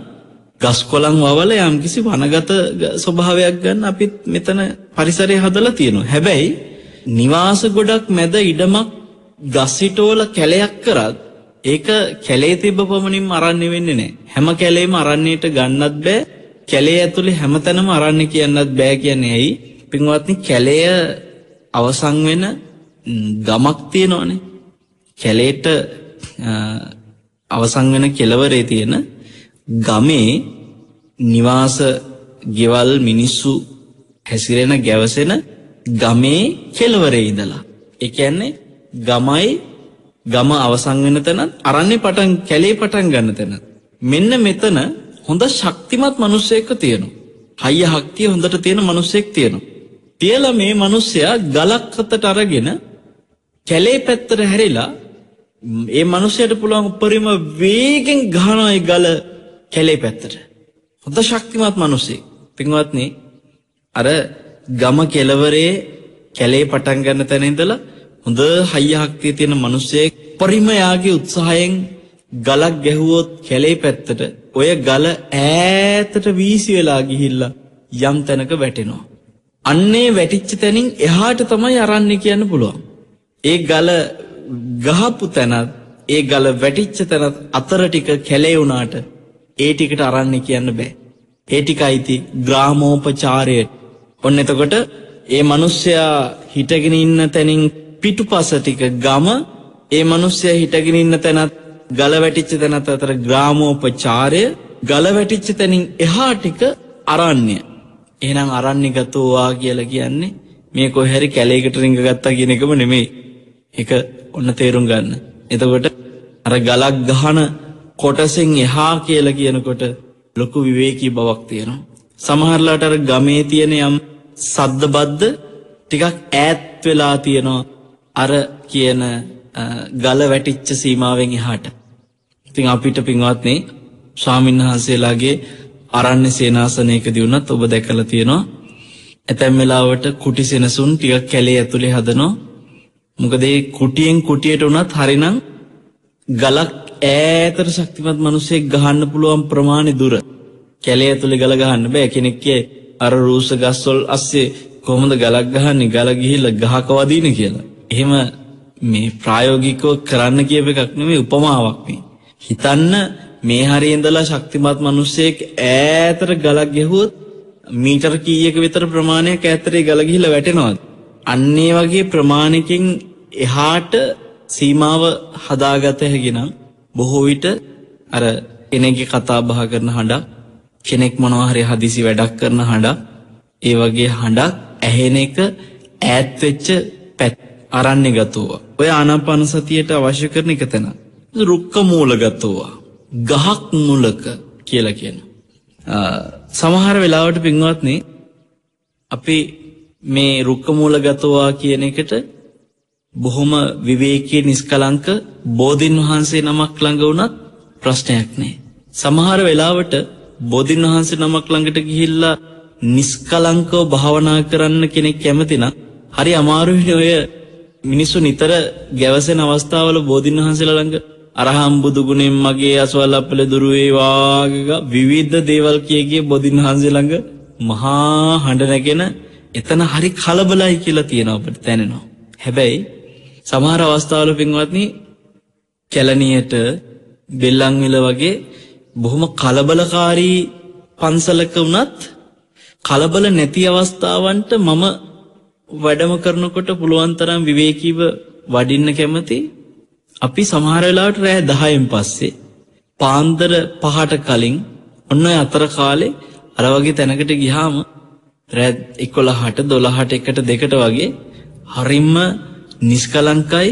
ගස් කොළන් වවල යම්කිසි වනගත ස්වභාවයක් ගන්න අපිත් මෙතන පරිසරය හදලා තියෙනවා. හැබැයි නිවාස ගොඩක් මැද ඉඩමක් ගස්සිටෝල කැලයක් කරත් ඒක කැලේ තිබ්බ පමණින් අරන්නේ වෙන්නේ නෑ. හැම කැලේම අරන්නේට ගන්නත් බෑ. කැලේ ඇතුලේ හැමතැනම අරන්නේ කියන්නත් බෑ කියන්නේ ඇයි? පින්වත්නි කැලය අවසන් වෙන ගමක් තියෙනවනේ. කැලේට අවසන් වෙන කෙළවරේ තියෙන ගමේ නිවාස ගෙවල් මිනිස්සු හැසිරෙන ගැවසෙන ගමේ කෙළවරේ ඉඳලා. ඒ කියන්නේ ගමයි ගම අවසන් වෙන තැනත් අරන්නේ පටන් කැලේ පටන් ගන්න තැන. මෙන්න මෙතන හොඳ ශක්තිමත් මිනිස්සෙක් තියෙනවා. හයිය හක්තිය හොඳට තියෙන මිනිස්සෙක් තියෙනවා. තියලා මේ මිනිස්සයා ගලක් අතට අරගෙන කැලේ පැත්තට හැරිලා ඒ මිනිසයාට පුළුවන් උපරිම වේගෙන් ගහනවා ඒ ගල කැලේ පැත්තට. හොඳ ශක්තිමත් මිනිසෙක්. පින්වත්නි අර ගම කෙළවරේ කැලේ පටන් ගන්න තැන ඉඳලා හොඳ හයිය හක්තිය තියෙන මිනිසෙක් පරිම යාගේ උත්සාහයෙන් ගලක් ගැහුවොත් කැලේ පැත්තට ඔය ගල ඈතට වීසි වෙලා ගිහිල්ලා යම් තැනක වැටෙනවා. අන්නේ වැටිච්ච තැනින් එහාට තමයි අරන්නේ කියන්න පුළුවන්. ඒ ගල ගහපු තැනත් ඒ ගල වැටිච්ච තැනත් අතර ටික කැලේ වුණාට ඒ ටිකට අරන්නේ කියන්න බෑ. ඒ ටික අයිති ග්‍රාමෝපචාරයට. ඔන්න එතකොට ඒ මිනිස්සයා හිටගෙන ඉන්න තැනින් පිටුපස ටික ගම ඒ මිනිස්සයා හිටගෙන ඉන්න තැනත් ගල වැටිච්ච තැනත් අතර ග්‍රාමෝපචාරය ගල වැටිච්ච තැනින් එහා ටික අරන්නේ. එහෙනම් අරන්නේ ගතෝවා කියලා කියන්නේ මේ කොහරි කැලේකට රිංග ගත්තා කියන එකම නෙමෙයි. එක ඔන්න තේරුම් ගන්න. එතකොට අර ගලක් ගහන කොටසෙන් එහා කියලා කියනකොට ලොකු විවේකී බවක් තියෙනවා. සමහරලාට අර ගමේ තියෙන යම් සද්ද බද්ද ටිකක් ඈත් වෙලා තියෙනවා අර කියන ගල වැටිච්ච සීමාවෙන් එහාට. ඉතින් අපිට පින්වත්නි ස්වාමීන් වහන්සේලාගේ අරණ්‍ය සේනාසනයකදී වුණත් ඔබ දැකලා තියෙනවා. ඇතැම් වෙලාවට කුටි සෙනසුන් ටිකක් කැලේ ඇතුලේ හදනවා. මොකද ඒ කුටියෙන් කුටියට උනත් හරිනම් ගලක් ඈතට ශක්තිමත් මිනිසෙක් ගහන්න පුළුවන් ප්‍රමාණය දුර. කැලේ ඇතුලේ ගල ගහන්න බෑ. කෙනෙක්ගේ අර රූස ගස්වල අස්සේ කොහොමද ගලක් ගහන්නේ? ගල ගිහිල්ලා ගහක වදින කියලා. එහෙම මේ ප්‍රායෝගිකව කරන්න කියප එකක් නෙමෙයි උපමාවක් මේ. හිතන්න මේ හරිය ඉඳලා ශක්තිමත් මිනිසෙක් ඈතට ගලක් ගැහුවොත් මීටර කීයක විතර ප්‍රමාණයක් ඈතරේ ගල ගිහිල්ලා වැටෙනවද? අන්නේ වගේ ප්‍රමාණකින් එහාට සීමාව හදාගත හැකිනම් බොහෝ විට අර කෙනෙක්ගේ කතා බහ කරන හඬක් කෙනෙක් මොනවා හරි හදිසි වැඩක් කරන හඬක් ඒ වගේ හඬක් ඇහෙන එක ඈත් වෙච්ච පැත් අරන්නේ ගතෝවා. ඔය ආනාපාන සතියට අවශ්‍ය කරන එක තැන. රුක්ක මූලගතෝවා. ගහක් මුලක කියලා කියන. සමහර වෙලාවට පින්වත්නේ අපි මේ රුක්කමූලගතවා කියන එකට බොහොම විවේකී නිස්කලංක බෝධින් වහන්සේ නමක් ළඟ වුණත් ප්‍රශ්නයක් නෑ. සමහර වෙලාවට බෝධින් වහන්සේ නමක් ළඟට ගිහිල්ලා නිස්කලංකව භාවනා කරන්න කෙනෙක් කැමතිනම් හරි අමාරුවෙන් ඔය මිනිස්සු නිතර ගැවසෙන අවස්ථාවල බෝධින් වහන්සේලා ළඟ අරහම් බුදු ගුණෙන් මගේ අසවල් අපල දුරු වේවා විවිධ දේවල් කිය කිය බෝධින් වහන්සේ ළඟ මහා හඬ නැගෙන එතන හරි කලබලයි කියලා තියෙනවා අපිට දැනෙනවා. හැබැයි සමහර අවස්ථාවල පින්වත්නි කැලණියට බෙල්ලන්විල වගේ බොහොම කලබලකාරී පන්සලක වුණත් කලබල නැති අවස්ථාවන්ට මම වැඩම කරනකොට පුළුවන් තරම් විවේකීව වඩින්න කැමති අපි සමහර වෙලාවට රෑ 10න් පස්සේ පාන්දර 5ට කලින් ඔන්න අතර කාලේ අර වගේ තැනකට ගියාම රෑ 11ට 12ට එකට දෙකට වගේ හරිම නිස්කලංකයි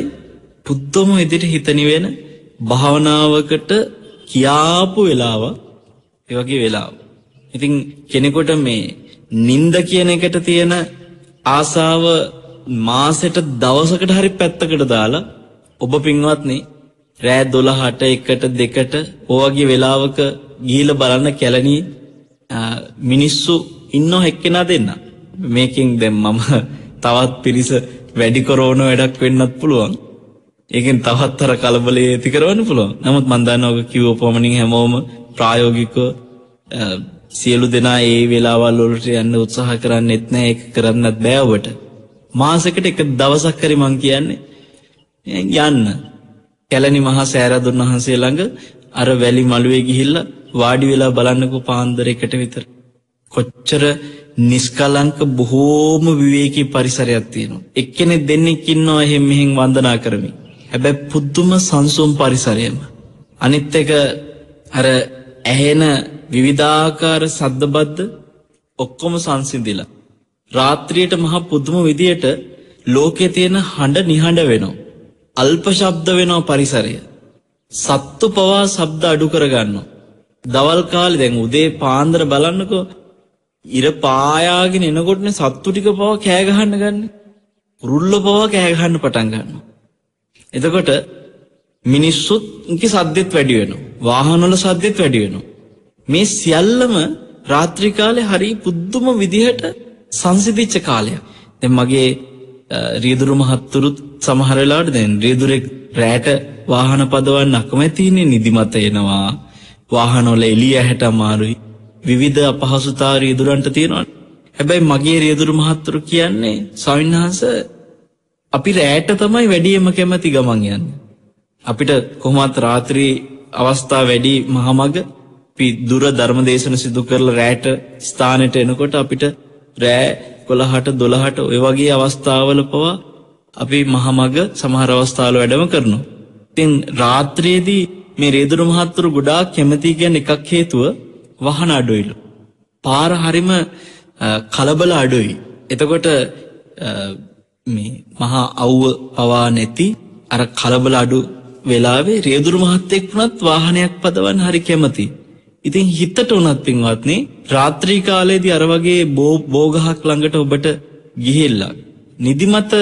පුද්දුම විදිහට හිත නිවෙන භාවනාවකට කියාපු වෙලාව ඒ වගේ වෙලාව. ඉතින් කෙනෙකුට මේ නින්ද කියන එකට තියෙන ආසාව මාසෙට දවසකට හරි පැත්තකට දාලා ඔබ පින්වත්නි රෑ 12ට 1ට 2ට ඔයගේ වෙලාවක ගිහිල්ලා බලන්න කැලණි මිනිස්සු ඉන්නව එක්කෙනා දෙන්න. මේකෙන් දැන් මම තවත් පිරිස වැඩි කරෝන වැඩක් වෙන්නත් පුළුවන්. ඒකෙන් තවත් අර කලබලයේ ඇති කරවන්න පුළුවන්. නමුත් මම දන්නවා ඔක කිව්ව පමණින් හැමෝම ප්‍රායෝගිකව සියලු දෙනා ඒ වෙලාවල් වලට යන්න උත්සාහ කරන්නෙත් නැහැ ඒක කරන්නත් බෑ ඔබට. මාසෙකට එක දවසක් හරි මං කියන්නේ යන්න. කැලණි මහා සෑරදුන් වහන්සේ ළඟ අර වැලි මළුවේ ගිහිල්ලා වාඩි වෙලා බලන්නකෝ පාන්දර එකට විතර. කොච්චර නිස්කලංක බොහෝම විවේකී පරිසරයක් තියෙනවා. එක්කෙනෙක් දෙන්නෙක් ඉන්නවා එහෙම මෙහෙන් වන්දනා කරමින්. හැබැයි පුදුම සංසුම් පරිසරයම. අනිත් එක අර ඇහෙන විවිධාකාර සද්දබද්ද ඔක්කොම සංසිඳිලා. රාත්‍රියට මහ පුදුම විදියට ලෝකේ තියෙන හඬ නිහඬ වෙනවා. අල්ප ශබ්ද වෙනවා පරිසරය. සත්තු පවා ශබ්ද අඩු කරගන්නවා. දවල් කාලේ දැන් උදේ පාන්දර බලන්නකෝ ඉර පායාගෙන එනකොටනේ සත්තු ටික පවා කෑ ගහන්න ගන්න. රුල්ල පවා කෑ ගහන්න පටන් ගන්නවා. එතකොට මිනිස්සුත්ගේ සද්දෙත් වැඩි වෙනවා. වාහනවල සද්දෙත් වැඩි වෙනවා. මේ සියල්ලම රාත්‍රී කාලේ හරි පුදුම විදිහට සංසිඳිච්ච කාලයක්. දැන් මගේ රියදුරු මහත්තුරුත් සමහර වෙලාවට දැන් රියදුරෙක් රැට වාහන පදවන්න අකමැතිනේ නිදිමත එනවා. වාහනවල එළිය හැට අමාරුයි. විවිධ අපහසුතා රියදුරන්ට තියෙනවා. හැබැයි මගේ රියදුරු මහත්තුරු කියන්නේ ස්වාමීන් වහන්සේ අපි රෑට තමයි වැඩියම කැමති ගමන් යන්න. අපිට කොහොමත් රාත්‍රී අවස්ථා වැඩි මහමග අපි දුර ධර්මදේශන සිදු කරලා රෑට ස්ථානෙට එනකොට අපිට රෑ 11ට 12ට ඔය වගේ අවස්ථාවල පවා අපි මහමග සමහර අවස්ථාවල වැඩම කරනවා. ඉතින් රාත්‍රියේදී මේ රේදුරු මහත්තුරු ගොඩාක් කැමති කියන එකක් හේතුව වහන අඩුයිලු. පාර හරිම කලබල අඩුයි. එතකොට මේ මහා අව්ව පවා නැති අර කලබල අඩු වෙලාවේ රියදුරු මහත්තයෙක් වුණත් වාහනයක් පදවන්න හරි කැමති. ඉතින් හිතට උනත් පින්වත්නි රාත්‍රී කාලයේදී අර වගේ බෝගහක් ළඟට ඔබට ගිහිල්ලා නිදිමත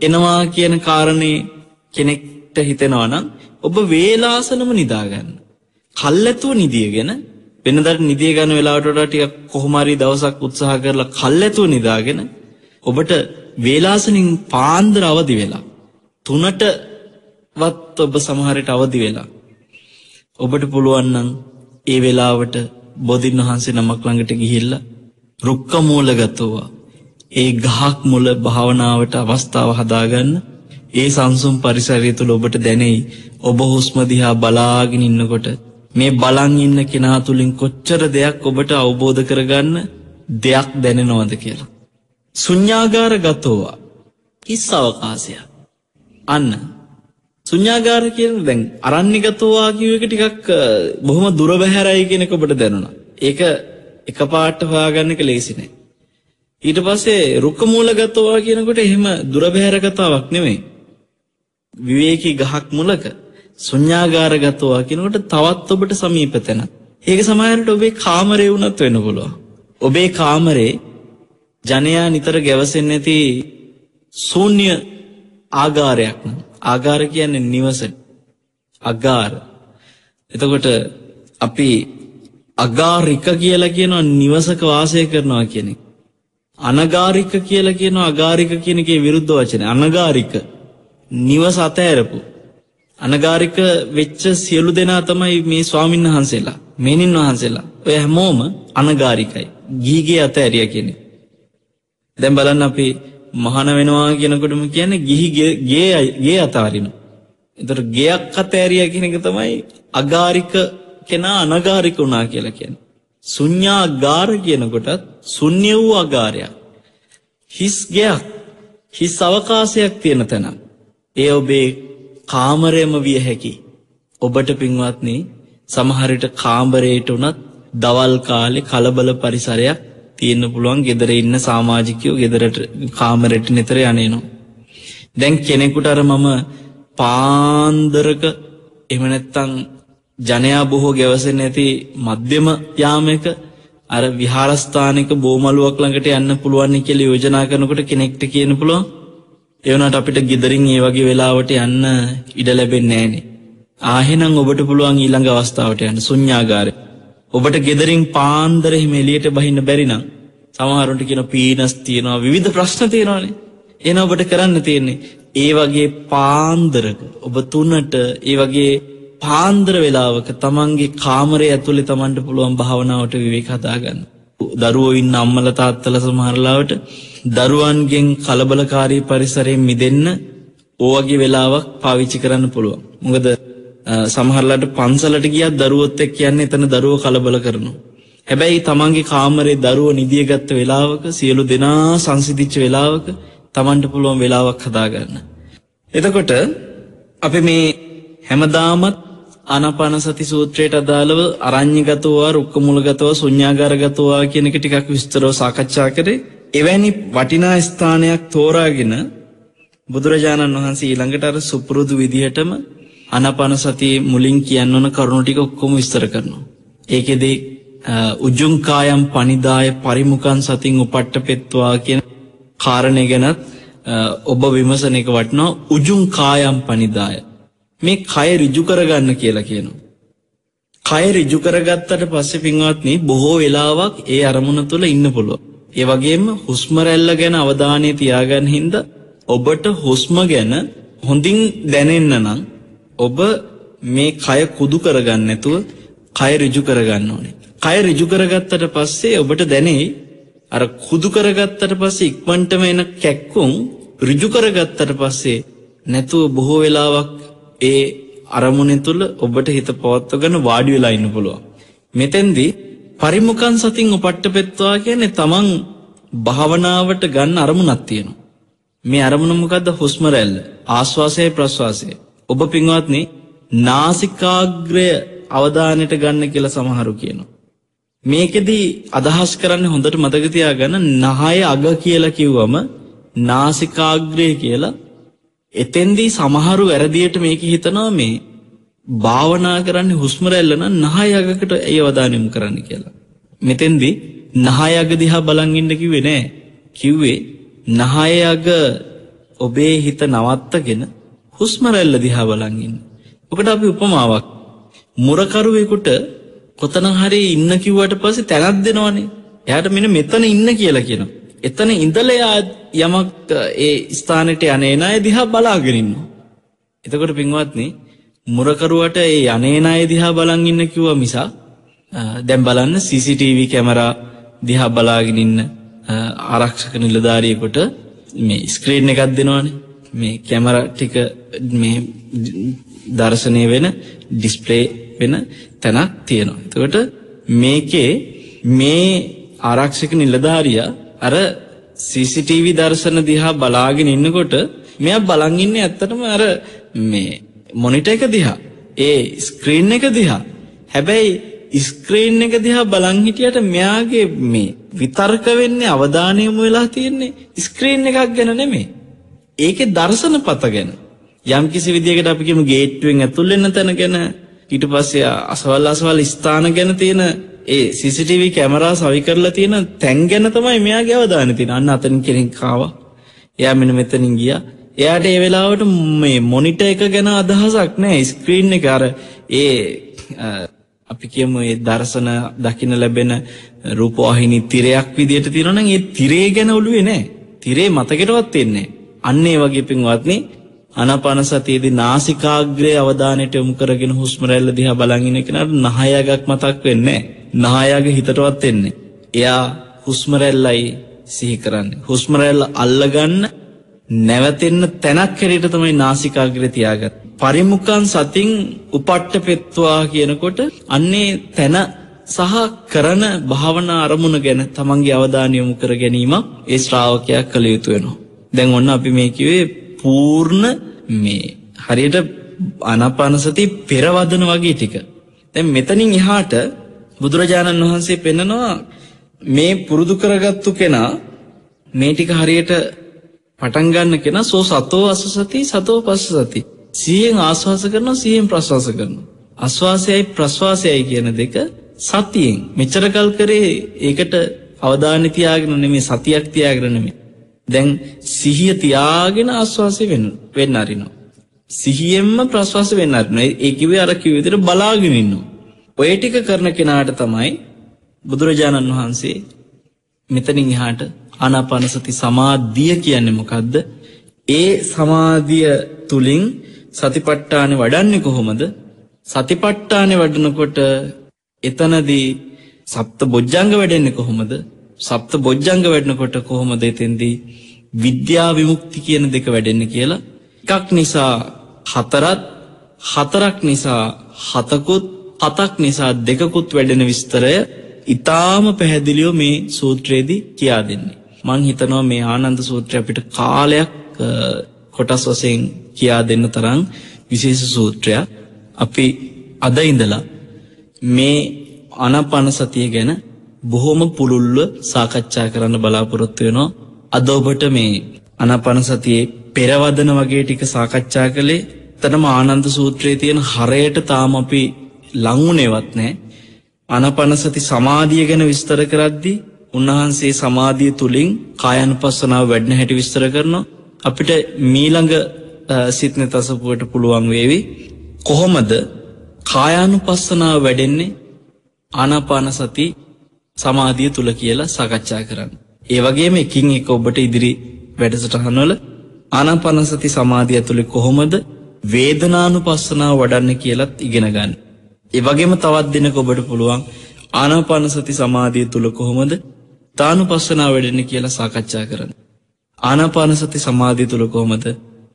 එනවා කියන කාරණේ කෙනෙක්ට හිතෙනවා නම් ඔබ වේලාසනම නිදාගන්න. කල්ැතුව නිදියගෙන වෙනදට නිදිය ගන්න වෙලාවට වඩා ටිකක් කොහොම හරි දවසක් උත්සාහ කරලා කල්ැතුව නිදාගෙන ඔබට වේලාසනින් පාන්දර අවදි වෙලා තුනට වත් ඔබ සමහරට අවදි වෙලා ඔබට පුළුවන් නම් ඒ වෙලාවට බොදින් වහන්සේ නමක් ළඟට ගිහිල්ලා රුක්ක මූලගතෝවා ඒ ගහක් මුල භාවනාවට අවස්ථාව හදාගන්න ඒ සංසුම් පරිසරය තුළ ඔබට දැනෙයි ඔබ හුස්ම දිහා බලාගෙන ඉන්නකොට මේ බලන් ඉන්න කෙනා තුලින් කොච්චර දෙයක් ඔබට අවබෝධ කරගන්න දෙයක් දැනෙනවද කියලා. ශුන්‍යාගාර ගතෝවා හිස් අවකාශය. අන්න ශුන්‍යාගාර කියන දැන් අරණ්‍යගතෝවා කියව එක ටිකක් බොහොම දුර බැහැරයි කියන එක ඔබට දැනුණා. ඒක එකපාරට හොයාගන්න එක ලේසි නෑ. ඊට පස්සේ රුක්ක මූලගතෝවා කියනකොට එහෙම දුර බැහැර කතාවක් නෙමෙයි. විවේකී ගහක් මුලක ශුන්‍යාගාරගතෝවා කියනකොට තවත් ඔබට සමීප තැන. ඒක සමහරට ඔබේ කාමරේ වුණත් වෙන්න පුළුවන්. ඔබේ කාමරේ ජනයා නිතර ගැවසෙන්නේ නැති ශූන්‍ය ආගාරයක් නම් ආගාර කියන්නේ නිවසට. අගාර. එතකොට අපි අගාරික කියලා කියනවා නිවසක වාසය කරනවා කියන එක. අනගාරික කියලා කියනවා අගාරික කියන එකේ විරුද්ධ වචනේ. අනගාරික නිවස අතෑරපු. අනගාරික වෙච්ච සියලු දෙනා තමයි මේ ස්වාමීන් වහන්සේලා. මේනින් වහන්සේලා. ඔය හැමෝම අනගාරිකයි. ගිහිගේ අතෑරිය කියන්නේ. දැන් බලන්න අපි මහාන වෙනවා කියනකොටම කියන්නේ ගිහි ගේ ගේ අතාරින. එතකොට ගෙයක් අතෑරියා කියන එක තමයි අගාරික කෙනා අනගාරික වුණා කියලා කියන්නේ. ශුන්‍යාගාර කියනකොටත් ශුන්‍ය වූ අගාරයක්. හිස් ගෙයක් හිස් අවකාශයක් තියෙන තැන. ඒ ඔබේ කාමරයම විය හැකි. ඔබට පින්වත්නි සමහරට කාමරයට උනත් දවල් කාලෙ කලබල පරිසරයක් තියෙන්න පුළුවන් ගෙදර ඉන්න සමාජිකයෝ ගෙදරට කාමරෙට නිතර යනේනවා. දැන් කෙනෙකුට අර මම පාන්දරක එමනැත්තං ජනයා බොහෝ ගැවසෙන් ඇති මධ්‍යම යාමක අර විහාරස්ථානක බෝමලුවක් ළඟට යන්න පුළුවන් කියල යෝජනා කරනකොට කෙනෙක්ට කියන පුළුවන් එවනට අපිට ගෙදරින් ඒ වගේ වෙලාවට යන්න ඉඩ ලැබෙන් නෑනේ. ආහෙනම් ඔබට පුළුවන් ඊළඟ අවස්ථාවට යන්න සුඥාගාරය. ඔබට ගෙදරින් පාන්දරෙහි මෙලියට බහින්න බැරිනම් සමහරුන්ට කියන පීනස් තියෙනවා විවිධ ප්‍රශ්න තියෙනවානේ. එන ඔබට කරන්න තියෙන්නේ. ඒ වගේ පාන්දරක ඔබ තුන්නට ඒ වගේ පාන්දර වෙලාවක තමන්ගේ කාමරය ඇතුළෙ තමන්ට පුළුවන් භාවනාවට විවේක හදාගන්න. දරුවෝ ඉන්න අම්මල තාත්තල සමහරලාවට දරුවන්ගෙන් කලබලකාරී පරිසරයෙන් මිදන්න ඕවගේ වෙලාවක් පාවිච්චි කරන්න පුළුවන්. මොකද සමහරලට පන්සලට ගියත් දරුවොත් එක් කියන්නේ එතන දරුව කලබල කරනවා. හැබැයි තමන්ගේ කාමරේ දරුව නිදියගත්ත වෙලාවක සියලු දෙනා සංසිදිච්ච වෙලාවක තමන්ට පුළුවන් වෙලාවක් හදාගන්න. එතකොට අපි මේ හැමදාමත් අනපන සති සූත්‍රයට අදාළව අරං්‍යගතවා රුක්කමුලගතව සුඥාගරගතවා කියනක ටිකක් විස්තරව සාකච්ඡා කරේ එවැනි වටිනා ස්ථානයක් තෝරාගෙන බුදුරජාණන් වහන්සේ ඊළඟට අර සුපුරුදු විදිහටම අනපන සති මුලින් කියන්න ඕන කරුණු ටික ඔක්කොම විස්තර කරනවා. ඒකෙදී උජුංකායම් පනිදාය පරිමුකන් සතින් උපට්ට පෙත්වා කියන කාරණය ගැනත් ඔබ විමසන එක වටනවා උජුංකායම් පනිදාය. මේ කය රිජු කරගන්න කියලා කියනවා. කය රිජු කරගත්තට පස්සෙ පින්වත්න බොහෝ වෙලාවක් ඒ අරමුණ තුළ ඉන්න පුළුව. ඒ වගේම හුස්මරැල්ල ගැන අවධානය තියාගන්න හින්ද ඔබට හුස්ම ගැන හොඳින් දැනෙන්න නම් ඔබ මේ කය කුදු කරගන්න ඇතුව කය රිජු කරගන්න ඕනේ. කය රිජු කරගත්තට පස්සේ ඔබට දැනේ අර කුදු කරගත්තට පස්සේ ඉක්මන්ටම එන කැක්කුම් රිජු කරගත්තට පස්සේ නැතුව බොහෝ වෙලාවක් ඒ අරමුණෙන් තුළ ඔබට හිත පවත්වගන්න වාඩි වෙලා ඉන්න පුළුවන්. මෙතැන්දි පරිමුකන් සතින් උපට්ට පෙත්වා කියන්නේ තමන් භාවනාවට ගන්න අරමුණක් තියෙනවා. මේ අරමුණමකක්ද හුස්මරැල්ල ආශ්වාසය ප්‍රශ්වාසය. ඔබ පින්වත්න නාසිකාග්‍රය අවධානයට ගන්න කියල සමහරු කියනවා. මේකෙදී අදහස් කරන්න හොඳට මතකතියා ගන්න නහය අග කියලා කිව්වම නාසිකාග්‍රය කියලා එතෙන්දී සමහරු වැරදියට මේක හිතනවා මේ භාවනා කරන්න හුස්මරැල්ලන නහයගකට ඒ අවධානයමු කරන්න කියලා. මෙතෙන්දි නහයග දිහා බලංගින්න කිවේ නෑ කිව්වේ නහයග ඔබේ හිත නවත්තගෙන හුස්මරැල්ල දිහා බලංගින්න. ඔකට අපි උපමාවක් මුරකරුවෙකුට කොතන හරි ඉන්න කිව්වට පස්සේ තැනත් දෙනවානේ එයාට මෙන මෙතන ඉන්න කියලා කියනවා. එතන ඉඳලයා යමක් ඒ ස්ථානට යනේන අය දිහා බලාගෙනන්නවා. එතකොට පින්වත්න්නේ මුරකරුවට ඒ යනේන අය දිහා බලන් ඉන්න කිව්ව මිසා දැම් බලන්න CCTV කැමරා දිහා බලාගෙනන්න ආරක්ෂක නිලධාරියකොට මේ ස්ක්‍රීන් එකත් දෙනවාන මේ කැමර ටික මේ දර්ශනය වෙන ඩිස්පලේ වෙන තැනක් තියෙනවා. එතකොට මේකේ මේ ආරක්ෂක නිලධාරියා අර CCTV දර්ශන දිහා බලාගෙන ඉන්නකොට මෙයක් බලංගින්න ඇත්තටම අර මේ මොනිට එක දිහා. ඒ ස්ක්‍රීන් එක දිහා. හැබැයි ස්ක්‍රීන් එක දිහා බලං හිටියට මෙයාගේ මේ විතර්ක වෙන්නේ අවධානයම වෙලා තියෙන්නේ ස්ක්‍රීන් එකක් ගැන නෙමේ ඒකේ දර්ශන පත ගැන. යම් කිසි විදියකට අපි කියමු ගේට්ටුවෙන් ඇතුල් වෙන්න තැන ගැන ඊට පස්සේ අසවල් අසවල් ස්ථාන ගැන තියෙන ඒ CCTV කැමරා සවි කරලා තියෙන තැන් ගැන තමයි මෙයාගේ අවධානය තියෙන. අන්න අතනින් කෙනෙක් ආවා. එයා මෙන්න මෙතනින් ගියා. එයාට ඒ වෙලාවට මේ මොනිටර් එක ගැන අදහසක් නැහැ. ස්ක්‍රීන් එක අර ඒ අපි කියමු ඒ දර්ශන දකින්න ලැබෙන රූපවාහිනී තිරයක් විදියට තියෙනවා නම් ඒ තිරේ ගැන ඔළුවේ නැහැ. තිරේ මතකෙටවත් එන්නේ අන්න ඒ වගේ පින්වත්නි අනපන සතියේදී නාසිකාග්‍රයේ අවධානයට යොමු කරගෙන හුස්ම රැල්ල දිහා බලන් ඉන්න කෙනාට නහයගක් මතක් වෙන්නේ නැහැ. නායාගේ හිතටවත් එන්නේ. එයා හුස්මරැල්ලයි සිහි කරන්නේ. හුස්මරැල්ල අල්ලගන්න නැවතෙන්න තැනක් හැරට තමයි නාසිකාග්‍ර තියාගත්. පරිමුකන් සතින් උපට්ට පෙත්වා කියනකොට අන්නේ තැන සහ කරන භාවන අරමුණ ගැන තමන්ගේ අවධානයොමු කර ගැනීම ඒ ශ්‍රාවකයක් කළ යුතු වෙනවා. දැන් ඔන්න අපි මේ කිවේ පූර්ණ මේ හරියට අනපනසති පෙරවදන වගේ ටික. දැන් මෙතනින් එහාට බුදුරජාණන් වහන්සේ පෙන්නනවා මේ පුරුදු කරගත්තු කෙනා මේ ටික හරියට පටන් ගන්න කෙනා සෝ සතෝ අස සති සතෝ පස්ස සති. සිහියෙන් ආස්වාස කරනවා සිහියෙන් ප්‍රස්වාස කරනවා. ආස්වාසයයි ප්‍රස්වාසයයි කියන දෙක සතියෙන් මෙච්චර කල් කරේ ඒකට අවධානය තියාගෙන නෙමෙයි සතියක් තියාගෙන නෙමෙයි. දැන් සිහිය තියාගෙන ආස්වාසය වෙන්න වෙන්න අරිනවා. සිහියෙන්ම ප්‍රස්වාස වෙන්න අරිනවා. ඒ කිව්වේ අර කිව්ව විදිහට බලාගෙන ඉන්නවා. ඔය ටික කරන කෙනාට තමයි බුදුරජාණන් වහන්සේ මෙතනින් එහාට ආනාපාන සති සමාධිය කියන්නේ මොකද්ද? ඒ සමාධිය තුලින් සතිපට්ඨානෙ වඩන්නේ කොහොමද? සතිපට්ඨානෙ වඩනකොට එතනදී සප්ත බොජ්ජංග වැඩෙන්නේ කොහොමද? සප්ත බොජ්ජංග වැඩනකොට කොහොමද එතෙන්දී විද්‍යා විමුක්ති කියන දෙක වැඩෙන්නේ කියලා එකක් නිසා හතරත් හතරක් නිසා හතකුත් හතක් නිසා දෙකකුත් වැඩෙන විස්තරය ඊටාම පැහැදිලිව මේ සූත්‍රයේදී කියා දෙන්නේ. මං හිතනවා මේ ආනන්ද සූත්‍රය අපිට කාලයක් කොටස් වශයෙන් කියා දෙන්න තරම් විශේෂ සූත්‍රයක්. අපි අද ඉඳලා මේ ආනාපාන සතිය ගැන බොහොම පුළුල්ව සාකච්ඡා කරන්න බලාපොරොත්තු වෙනවා. අද ඔබට මේ ආනාපාන සතියේ පෙරවදන වගේ ටික සාකච්ඡා කළේ එතනම ආනන්ද සූත්‍රයේ තියෙන හරයට තාම අපි ලංවුනේවත් නැහැ. ආනාපාන සති සමාධිය ගැන විස්තර කරද්දී උන්වහන්සේ සමාධිය තුලින් කායानुපස්සනාව වැඩන හැටි විස්තර කරනවා. අපිට මීළඟ සිත්න තසපුවට පුළුවන් වේවි කොහොමද කායානුපස්සනාව වැඩෙන්නේ ආනාපාන සති සමාධිය තුල කියලා සාකච්ඡා කරන්න. ඒ වගේම එකින් එක ඔබට ඉදිරි වැඩසටහනවල ආනාපාන සති සමාධිය තුල කොහොමද වේදනානුපස්සනාව වඩන්න කියලත් ඉගෙන ගන්න. ඒ වගේම තවත් දිනක ඔබට පුළුවන් ආනාපාන සති සමාධිය තුල කොහොමද තානුපස්සනාව වැඩෙන්නේ කියලා සාකච්ඡා කරන්න. ආනාපාන සති සමාධිය තුල කොහොමද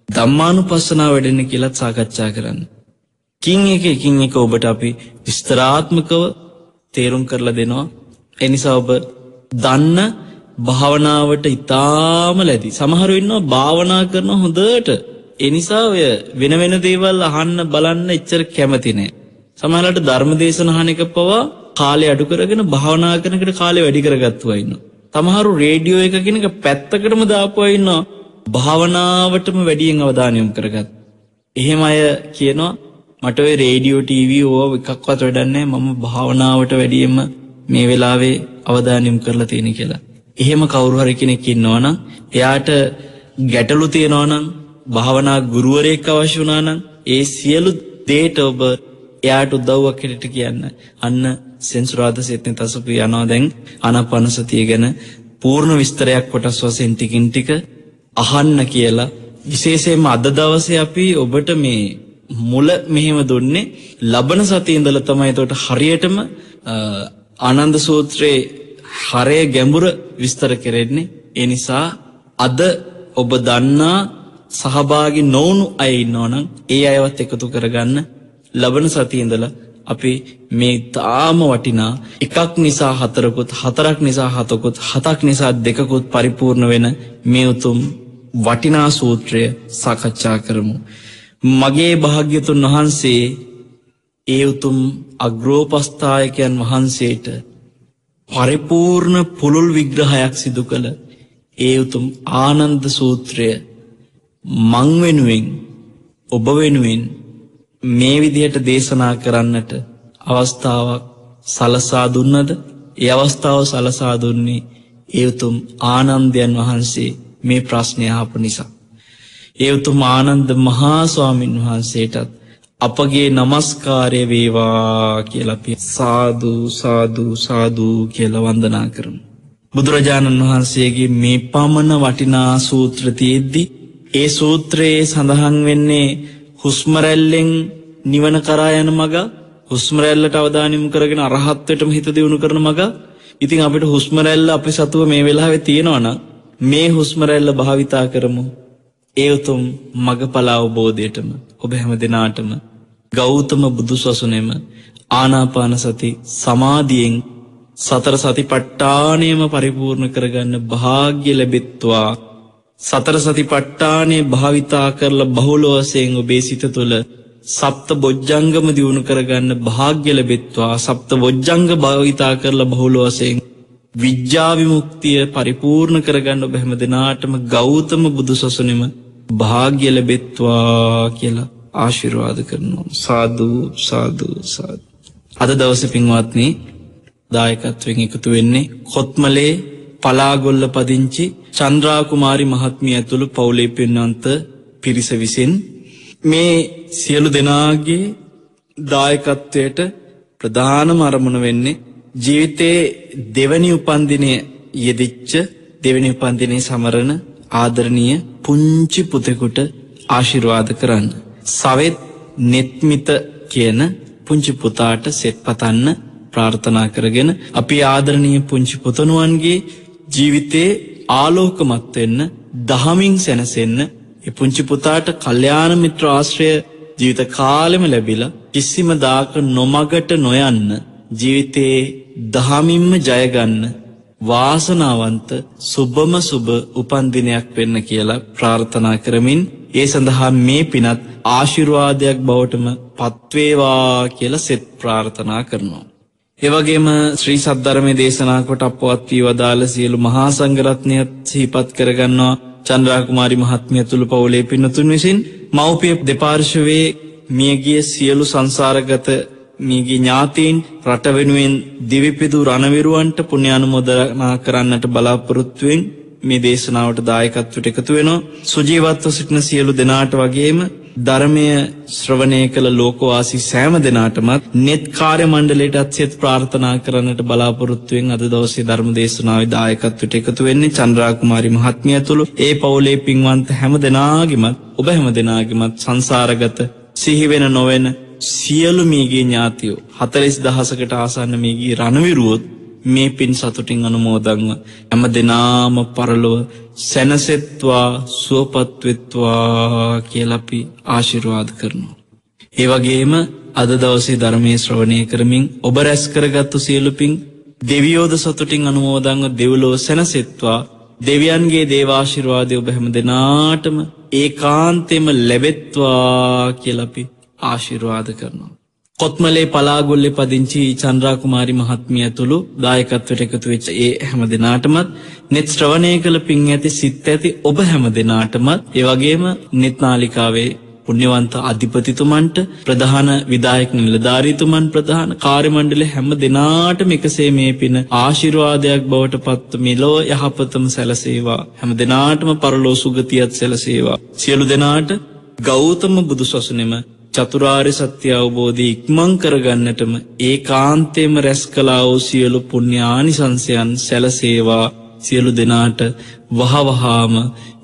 ධම්මානුපස්සනාව වැඩෙන්නේ කියලාත් සාකච්ඡා කරන්න. කින් එක එකින් එක ඔබට අපි විස්තරාත්මකව තේරුම් කරලා දෙනවා. ඒ නිසා ඔබ දන්න භාවනාවට ඊටාම ලැබි. සමහරව ඉන්නවා භාවනා කරන හොඳට. ඒ නිසා ඔය වෙන වෙන දේවල් අහන්න බලන්න එච්චර කැමති නෑ. සමහරවිට ධර්ම දේශන අහන එක පවා කාලය අඩු කරගෙන භාවනා කරනකට කාලය වැඩි කරගත්තුවා ඉන්නවා. සමහරු රේඩියෝ එක කෙනක පැත්තකටම දාපුවා ඉන්නවා. භාවනාවටම වැඩියෙන් අවධානය යොමු කරගත්. එහෙම අය කියනවා මට ඔය රේඩියෝ ටීවී ඕව එකක්වත් වැඩන්නේ මම භාවනාවට වැඩියෙන්ම මේ වෙලාවේ අවධානය යොමු කරලා තියෙන කියලා. එහෙම කවුරු හරි කෙනෙක් ඉන්නවනම් එයාට ගැටලු තියෙනවා නම් භාවනා ගුරුවරයෙක් අවශ්‍ය වුණා නම් ඒ සියලු දේට ඔබ එයාට උදව්වක් හැටියට කියන්න. අන්න සෙන්සුරාද සෙත්නේ තසපු යනවා දැන් ආනාපාන සතිය ගැන පූර්ණ විස්තරයක් කොටස් වශයෙන් ටිකින් ටික අහන්න කියලා විශේෂයෙන්ම අද දවසේ අපි ඔබට මේ මුල මෙහෙම දුන්නේ ලබන සතියේ ඉඳලා තමයි එතකොට හරියටම ආනන්ද සූත්‍රයේ හරය ගැඹුර විස්තර කෙරෙන්නේ ඒ නිසා අද ඔබ දන්නා සහභාගී නොවුණු අය ඉන්නවනම් ඒ අයවත් එකතු කරගන්න ලබන සතියේ ඉඳලා අපි මේ තාම වටිනා එකක් නිසා හතරකුත් හතරක් නිසා හතකුත් හතක් නිසා දෙකකුත් පරිපූර්ණ වෙන මේ උතුම් වටිනා සූත්‍රය සාකච්ඡා කරමු. මගේ භාග්‍යතුන් වහන්සේ ඒ උතුම් අග්‍රෝපස්ථායකයන් වහන්සේට පරිපූර්ණ පුළුල් විග්‍රහයක් සිදු කළ ඒ උතුම් ආනන්ද සූත්‍රය මං වෙනුවෙන් ඔබ වෙනුවෙන් මේ විදිහට දේශනා කරන්නට අවස්ථාවක් සලසා දුන්නද ඒ අවස්ථාව සලසා දුන්නේ ඒ උතුම් ආනන්දයන් වහන්සේ මේ ප්‍රශ්නය අහපු නිසා. ඒ උතුම් ආනන්ද මහා ස්වාමින් වහන්සේටත් අපගේ নমස්කාරය වේවා කියලා අපි සාදු සාදු සාදු කියලා වන්දනා කරමු. බුදුරජාණන් වහන්සේගේ මේ පමණ වටිනා සූත්‍ර තියෙද්දි ඒ සූත්‍රයේ සඳහන් වෙන්නේ හුස්ම රැල්ලෙන් නිවන කරා යන මග හුස්ම රැල්ලට අවධානය යොමු කරගෙන අරහත්ත්වයටම හිත දියුණු කරන මග. ඉතින් අපිට හුස්ම රැල්ල අපේ සතුව මේ වෙලාවේ තියෙනවා නම් මේ හුස්ම රැල්ල භාවිතා කරමු. ඒ උතුම් මගඵල අවබෝධයටම ඔබ හැම දිනාටම ගෞතම බුදුසසුනේම ආනාපාන සති සමාධියෙන් සතර සතිපට්ඨානයම පරිපූර්ණ කරගන්න වාග්ය ලැබෙත්වා. සතර සතිපට්ඨානය භාවිතා කරලා බහුල වශයෙන් ඔබේ සිත තුළ සප්ත බොජ්ජංගම දියුණු කරගන්න වාග්ය ලැබෙත්වා. සප්ත බොජ්ජංග භාවිතා කරලා බහුල වශයෙන් විද්‍යාවිමුක්තිය පරිපූර්ණ කරගන්න ඔබ හැම දෙනාටම ගෞතම බුදු සසනෙම භාග්‍ය ලැබෙත්වා කියලා ආශිර්වාද කරනවා. සාධූ සාධූ සාධ. අද දවස පින්වත්න දායකත්වෙන් එකතු වෙන්නේ කොත්මලේ පලාගොල්ල පදිංචි චන්ද්‍රාකුමාරි මහත්මිය ඇතුළු පවුලේ පෙන්වන්ත පිරිස විසින් මේ සියලු දෙනාගේ දායකත්වයට ප්‍රධානම අරමුණ වෙන්නේ ජීවිතයේ දෙවනි උපන්දිනය යෙදිච්ච දෙවනි උපන්දිනය සමරණ ආදරණීය පුංචි පුතෙකුට ආශිර්වාද කරන්න. සවෙත් නෙත්මිත කියන පුංචි පුතාට සෙත් පතන්න ප්‍රාර්ථනා කරගෙන අපි ආදරණීය පුංචි පුතනුවන්ගේ ජීවිතේ ආලෝකමත් වෙන්න දහමින් සැනසෙන්න ඒ පුංචි පුතාට කල්යාණ මිත්‍ර ආශ්‍රය ජීවිත කාලෙම ලැබිලා කිසිම දාක නොමගට නොයන්න ජීවිතයේ දහමින්ම ජයගන්න වාසනාවන්ත සුබම සුබ උපන්දිනයක් වෙන්න කියලා ප්‍රාර්ථනා කරමින් ඒ සඳහා මේ පිනත් ආශිර්වාදයක් බවටම පත්වේවා කියලා සෙත් ප්‍රාර්ථනා කරනවා. ඒවගේම ශ්‍රී සද්ධර්මය දේශනා කොට අපවත් වී වදාළ සියලු මහා සංගරත්නයත් සිහිපත් කරගන්නවා චන්ද්‍රාකුමාරි මහත්මිය තුළු පවුලේ පින්නතුන් විසින් මව්පිය දෙපාර්ශවයේ මියගිය සියලු සංසාරගත මියගේ ඥාතීන් රට වෙනුවෙන් දිවිපිදු රණවිරුවන්ට පුුණ්‍යානුමෝදනා කරන්නට බලාපොරොත්තුවෙන් මේ දේශනාවට දායකත්වට එකතු වෙනවා. සුජීවත්ව සිටින සියලු දෙනාට වගේම ධර්මය ශ්‍රවණය කළ ලෝකවාසි සෑම දෙනාටමත් නෙත් කාර්ය මණ්ඩලයටත් සෙත් ප්‍රාර්ථනා කරන්නට බලාපොරොත්තුවෙන් අද දවසේ ධර්ම දේශනාව දායකත්වට එකතු වෙන්නේ චන්ද්‍රාකුමාරි මහත්මිය තුළු ඒ පවුලේ පින්වන්ත හැම දෙනාගෙමත් ඔබ හැම දෙනාගෙමත් සංසාරගත සිහිවෙන නොවෙන සියලු මීගේ ඥාතියෝ හතලිස් දහසකට ආසන්න මේගේ රණවිරුවොත් මේ පින් සතුටින් අනුමෝදංව ඇම දෙනාම පරලොව සැනසෙත්වා සුවපත්වෙත්වා කියලපි ආශිර්වාද කරනවා. ඒවගේම අද දවසේ ධර්මය ශ්‍රවණය කරමින් ඔබ රැස් කරගත්තු සියලුපින් දෙවියෝද සතුටින් අනුමෝදංව දෙව්ලෝ සැනසෙත්වා දෙවියන්ගේ දේවාශිර්වාදය ඔබ හැම දෙනාටම ඒ කාන්තෙම ලැබෙත්වා කියලපි ආශිර්වාද කරනවා. කොත්මලේ පලාගොල්ලෙ පදිංචි චන්ද්‍රාකුමාරි මහත්මිය ඇතුළු දායකත්වට එකතු වෙච්ච ඒ හැම දෙනාටමත් නෙත් ශ්‍රවණය කළ පින් ඇති සිත් ඇති ඔබ හැම දෙනාටමත් ඒවගේම නෙත්නාලිකාවේ පුුණ්‍යවන්ත අධිපතිතුමන්ට ප්‍රධාන විදායක නිලධාරීතුමන් ප්‍රධාන කාර්මණ්ඩල හැම දෙනාටම එකසේ මේ පින ආශිර්වාදයක් බවට පත්ව මිලෝ යහපතම සැලසේවා හැම දෙනාටම පරලෝ සුගතියත් සැලසේවා සියලු දෙනාට ගෞතම බුදු සසනෙම චතුරාරි සත්‍ය අවබෝධය ඉක්මං කරගන්නටම ඒ කාන්තේම රැස් කලා වූ සියලු පුුණ්‍යානි සංසයන් සැලසේවා. සියලු දෙනාට වහවහාම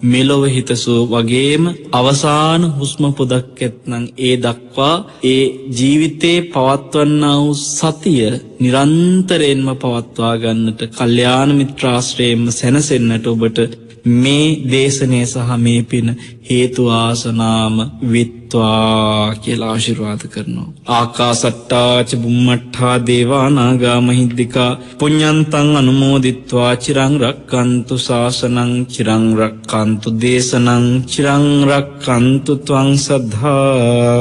මෙලොව හිතසූ වගේම අවසාන හුස්ම පොදක් ඇත්නං ඒ දක්වා ඒ ජීවිතේ පවත්වන්න වූ සතිය නිරන්තරයෙන්ම පවත්වා ගන්නට කල්්‍යාන මිත්‍රාශ්‍රයෙන්ම සැනසෙන්න්නට ඔබට මේ දේශනය සහ මේ පින හේතු ආසනාම විත්වා කියලා ආශිර්වාද කරනවා. ආකා සට්ටාච බුම්මට්හා දේවානාගා මහිද්දිකා පුඤ්ඥන්තන් අනුමෝදිත්වා චිරංරක්කන්තු ශාසනං චිරංරක්කන්තු දේශනං චිරංරක්කන්තු තුවං සද්ධාතිී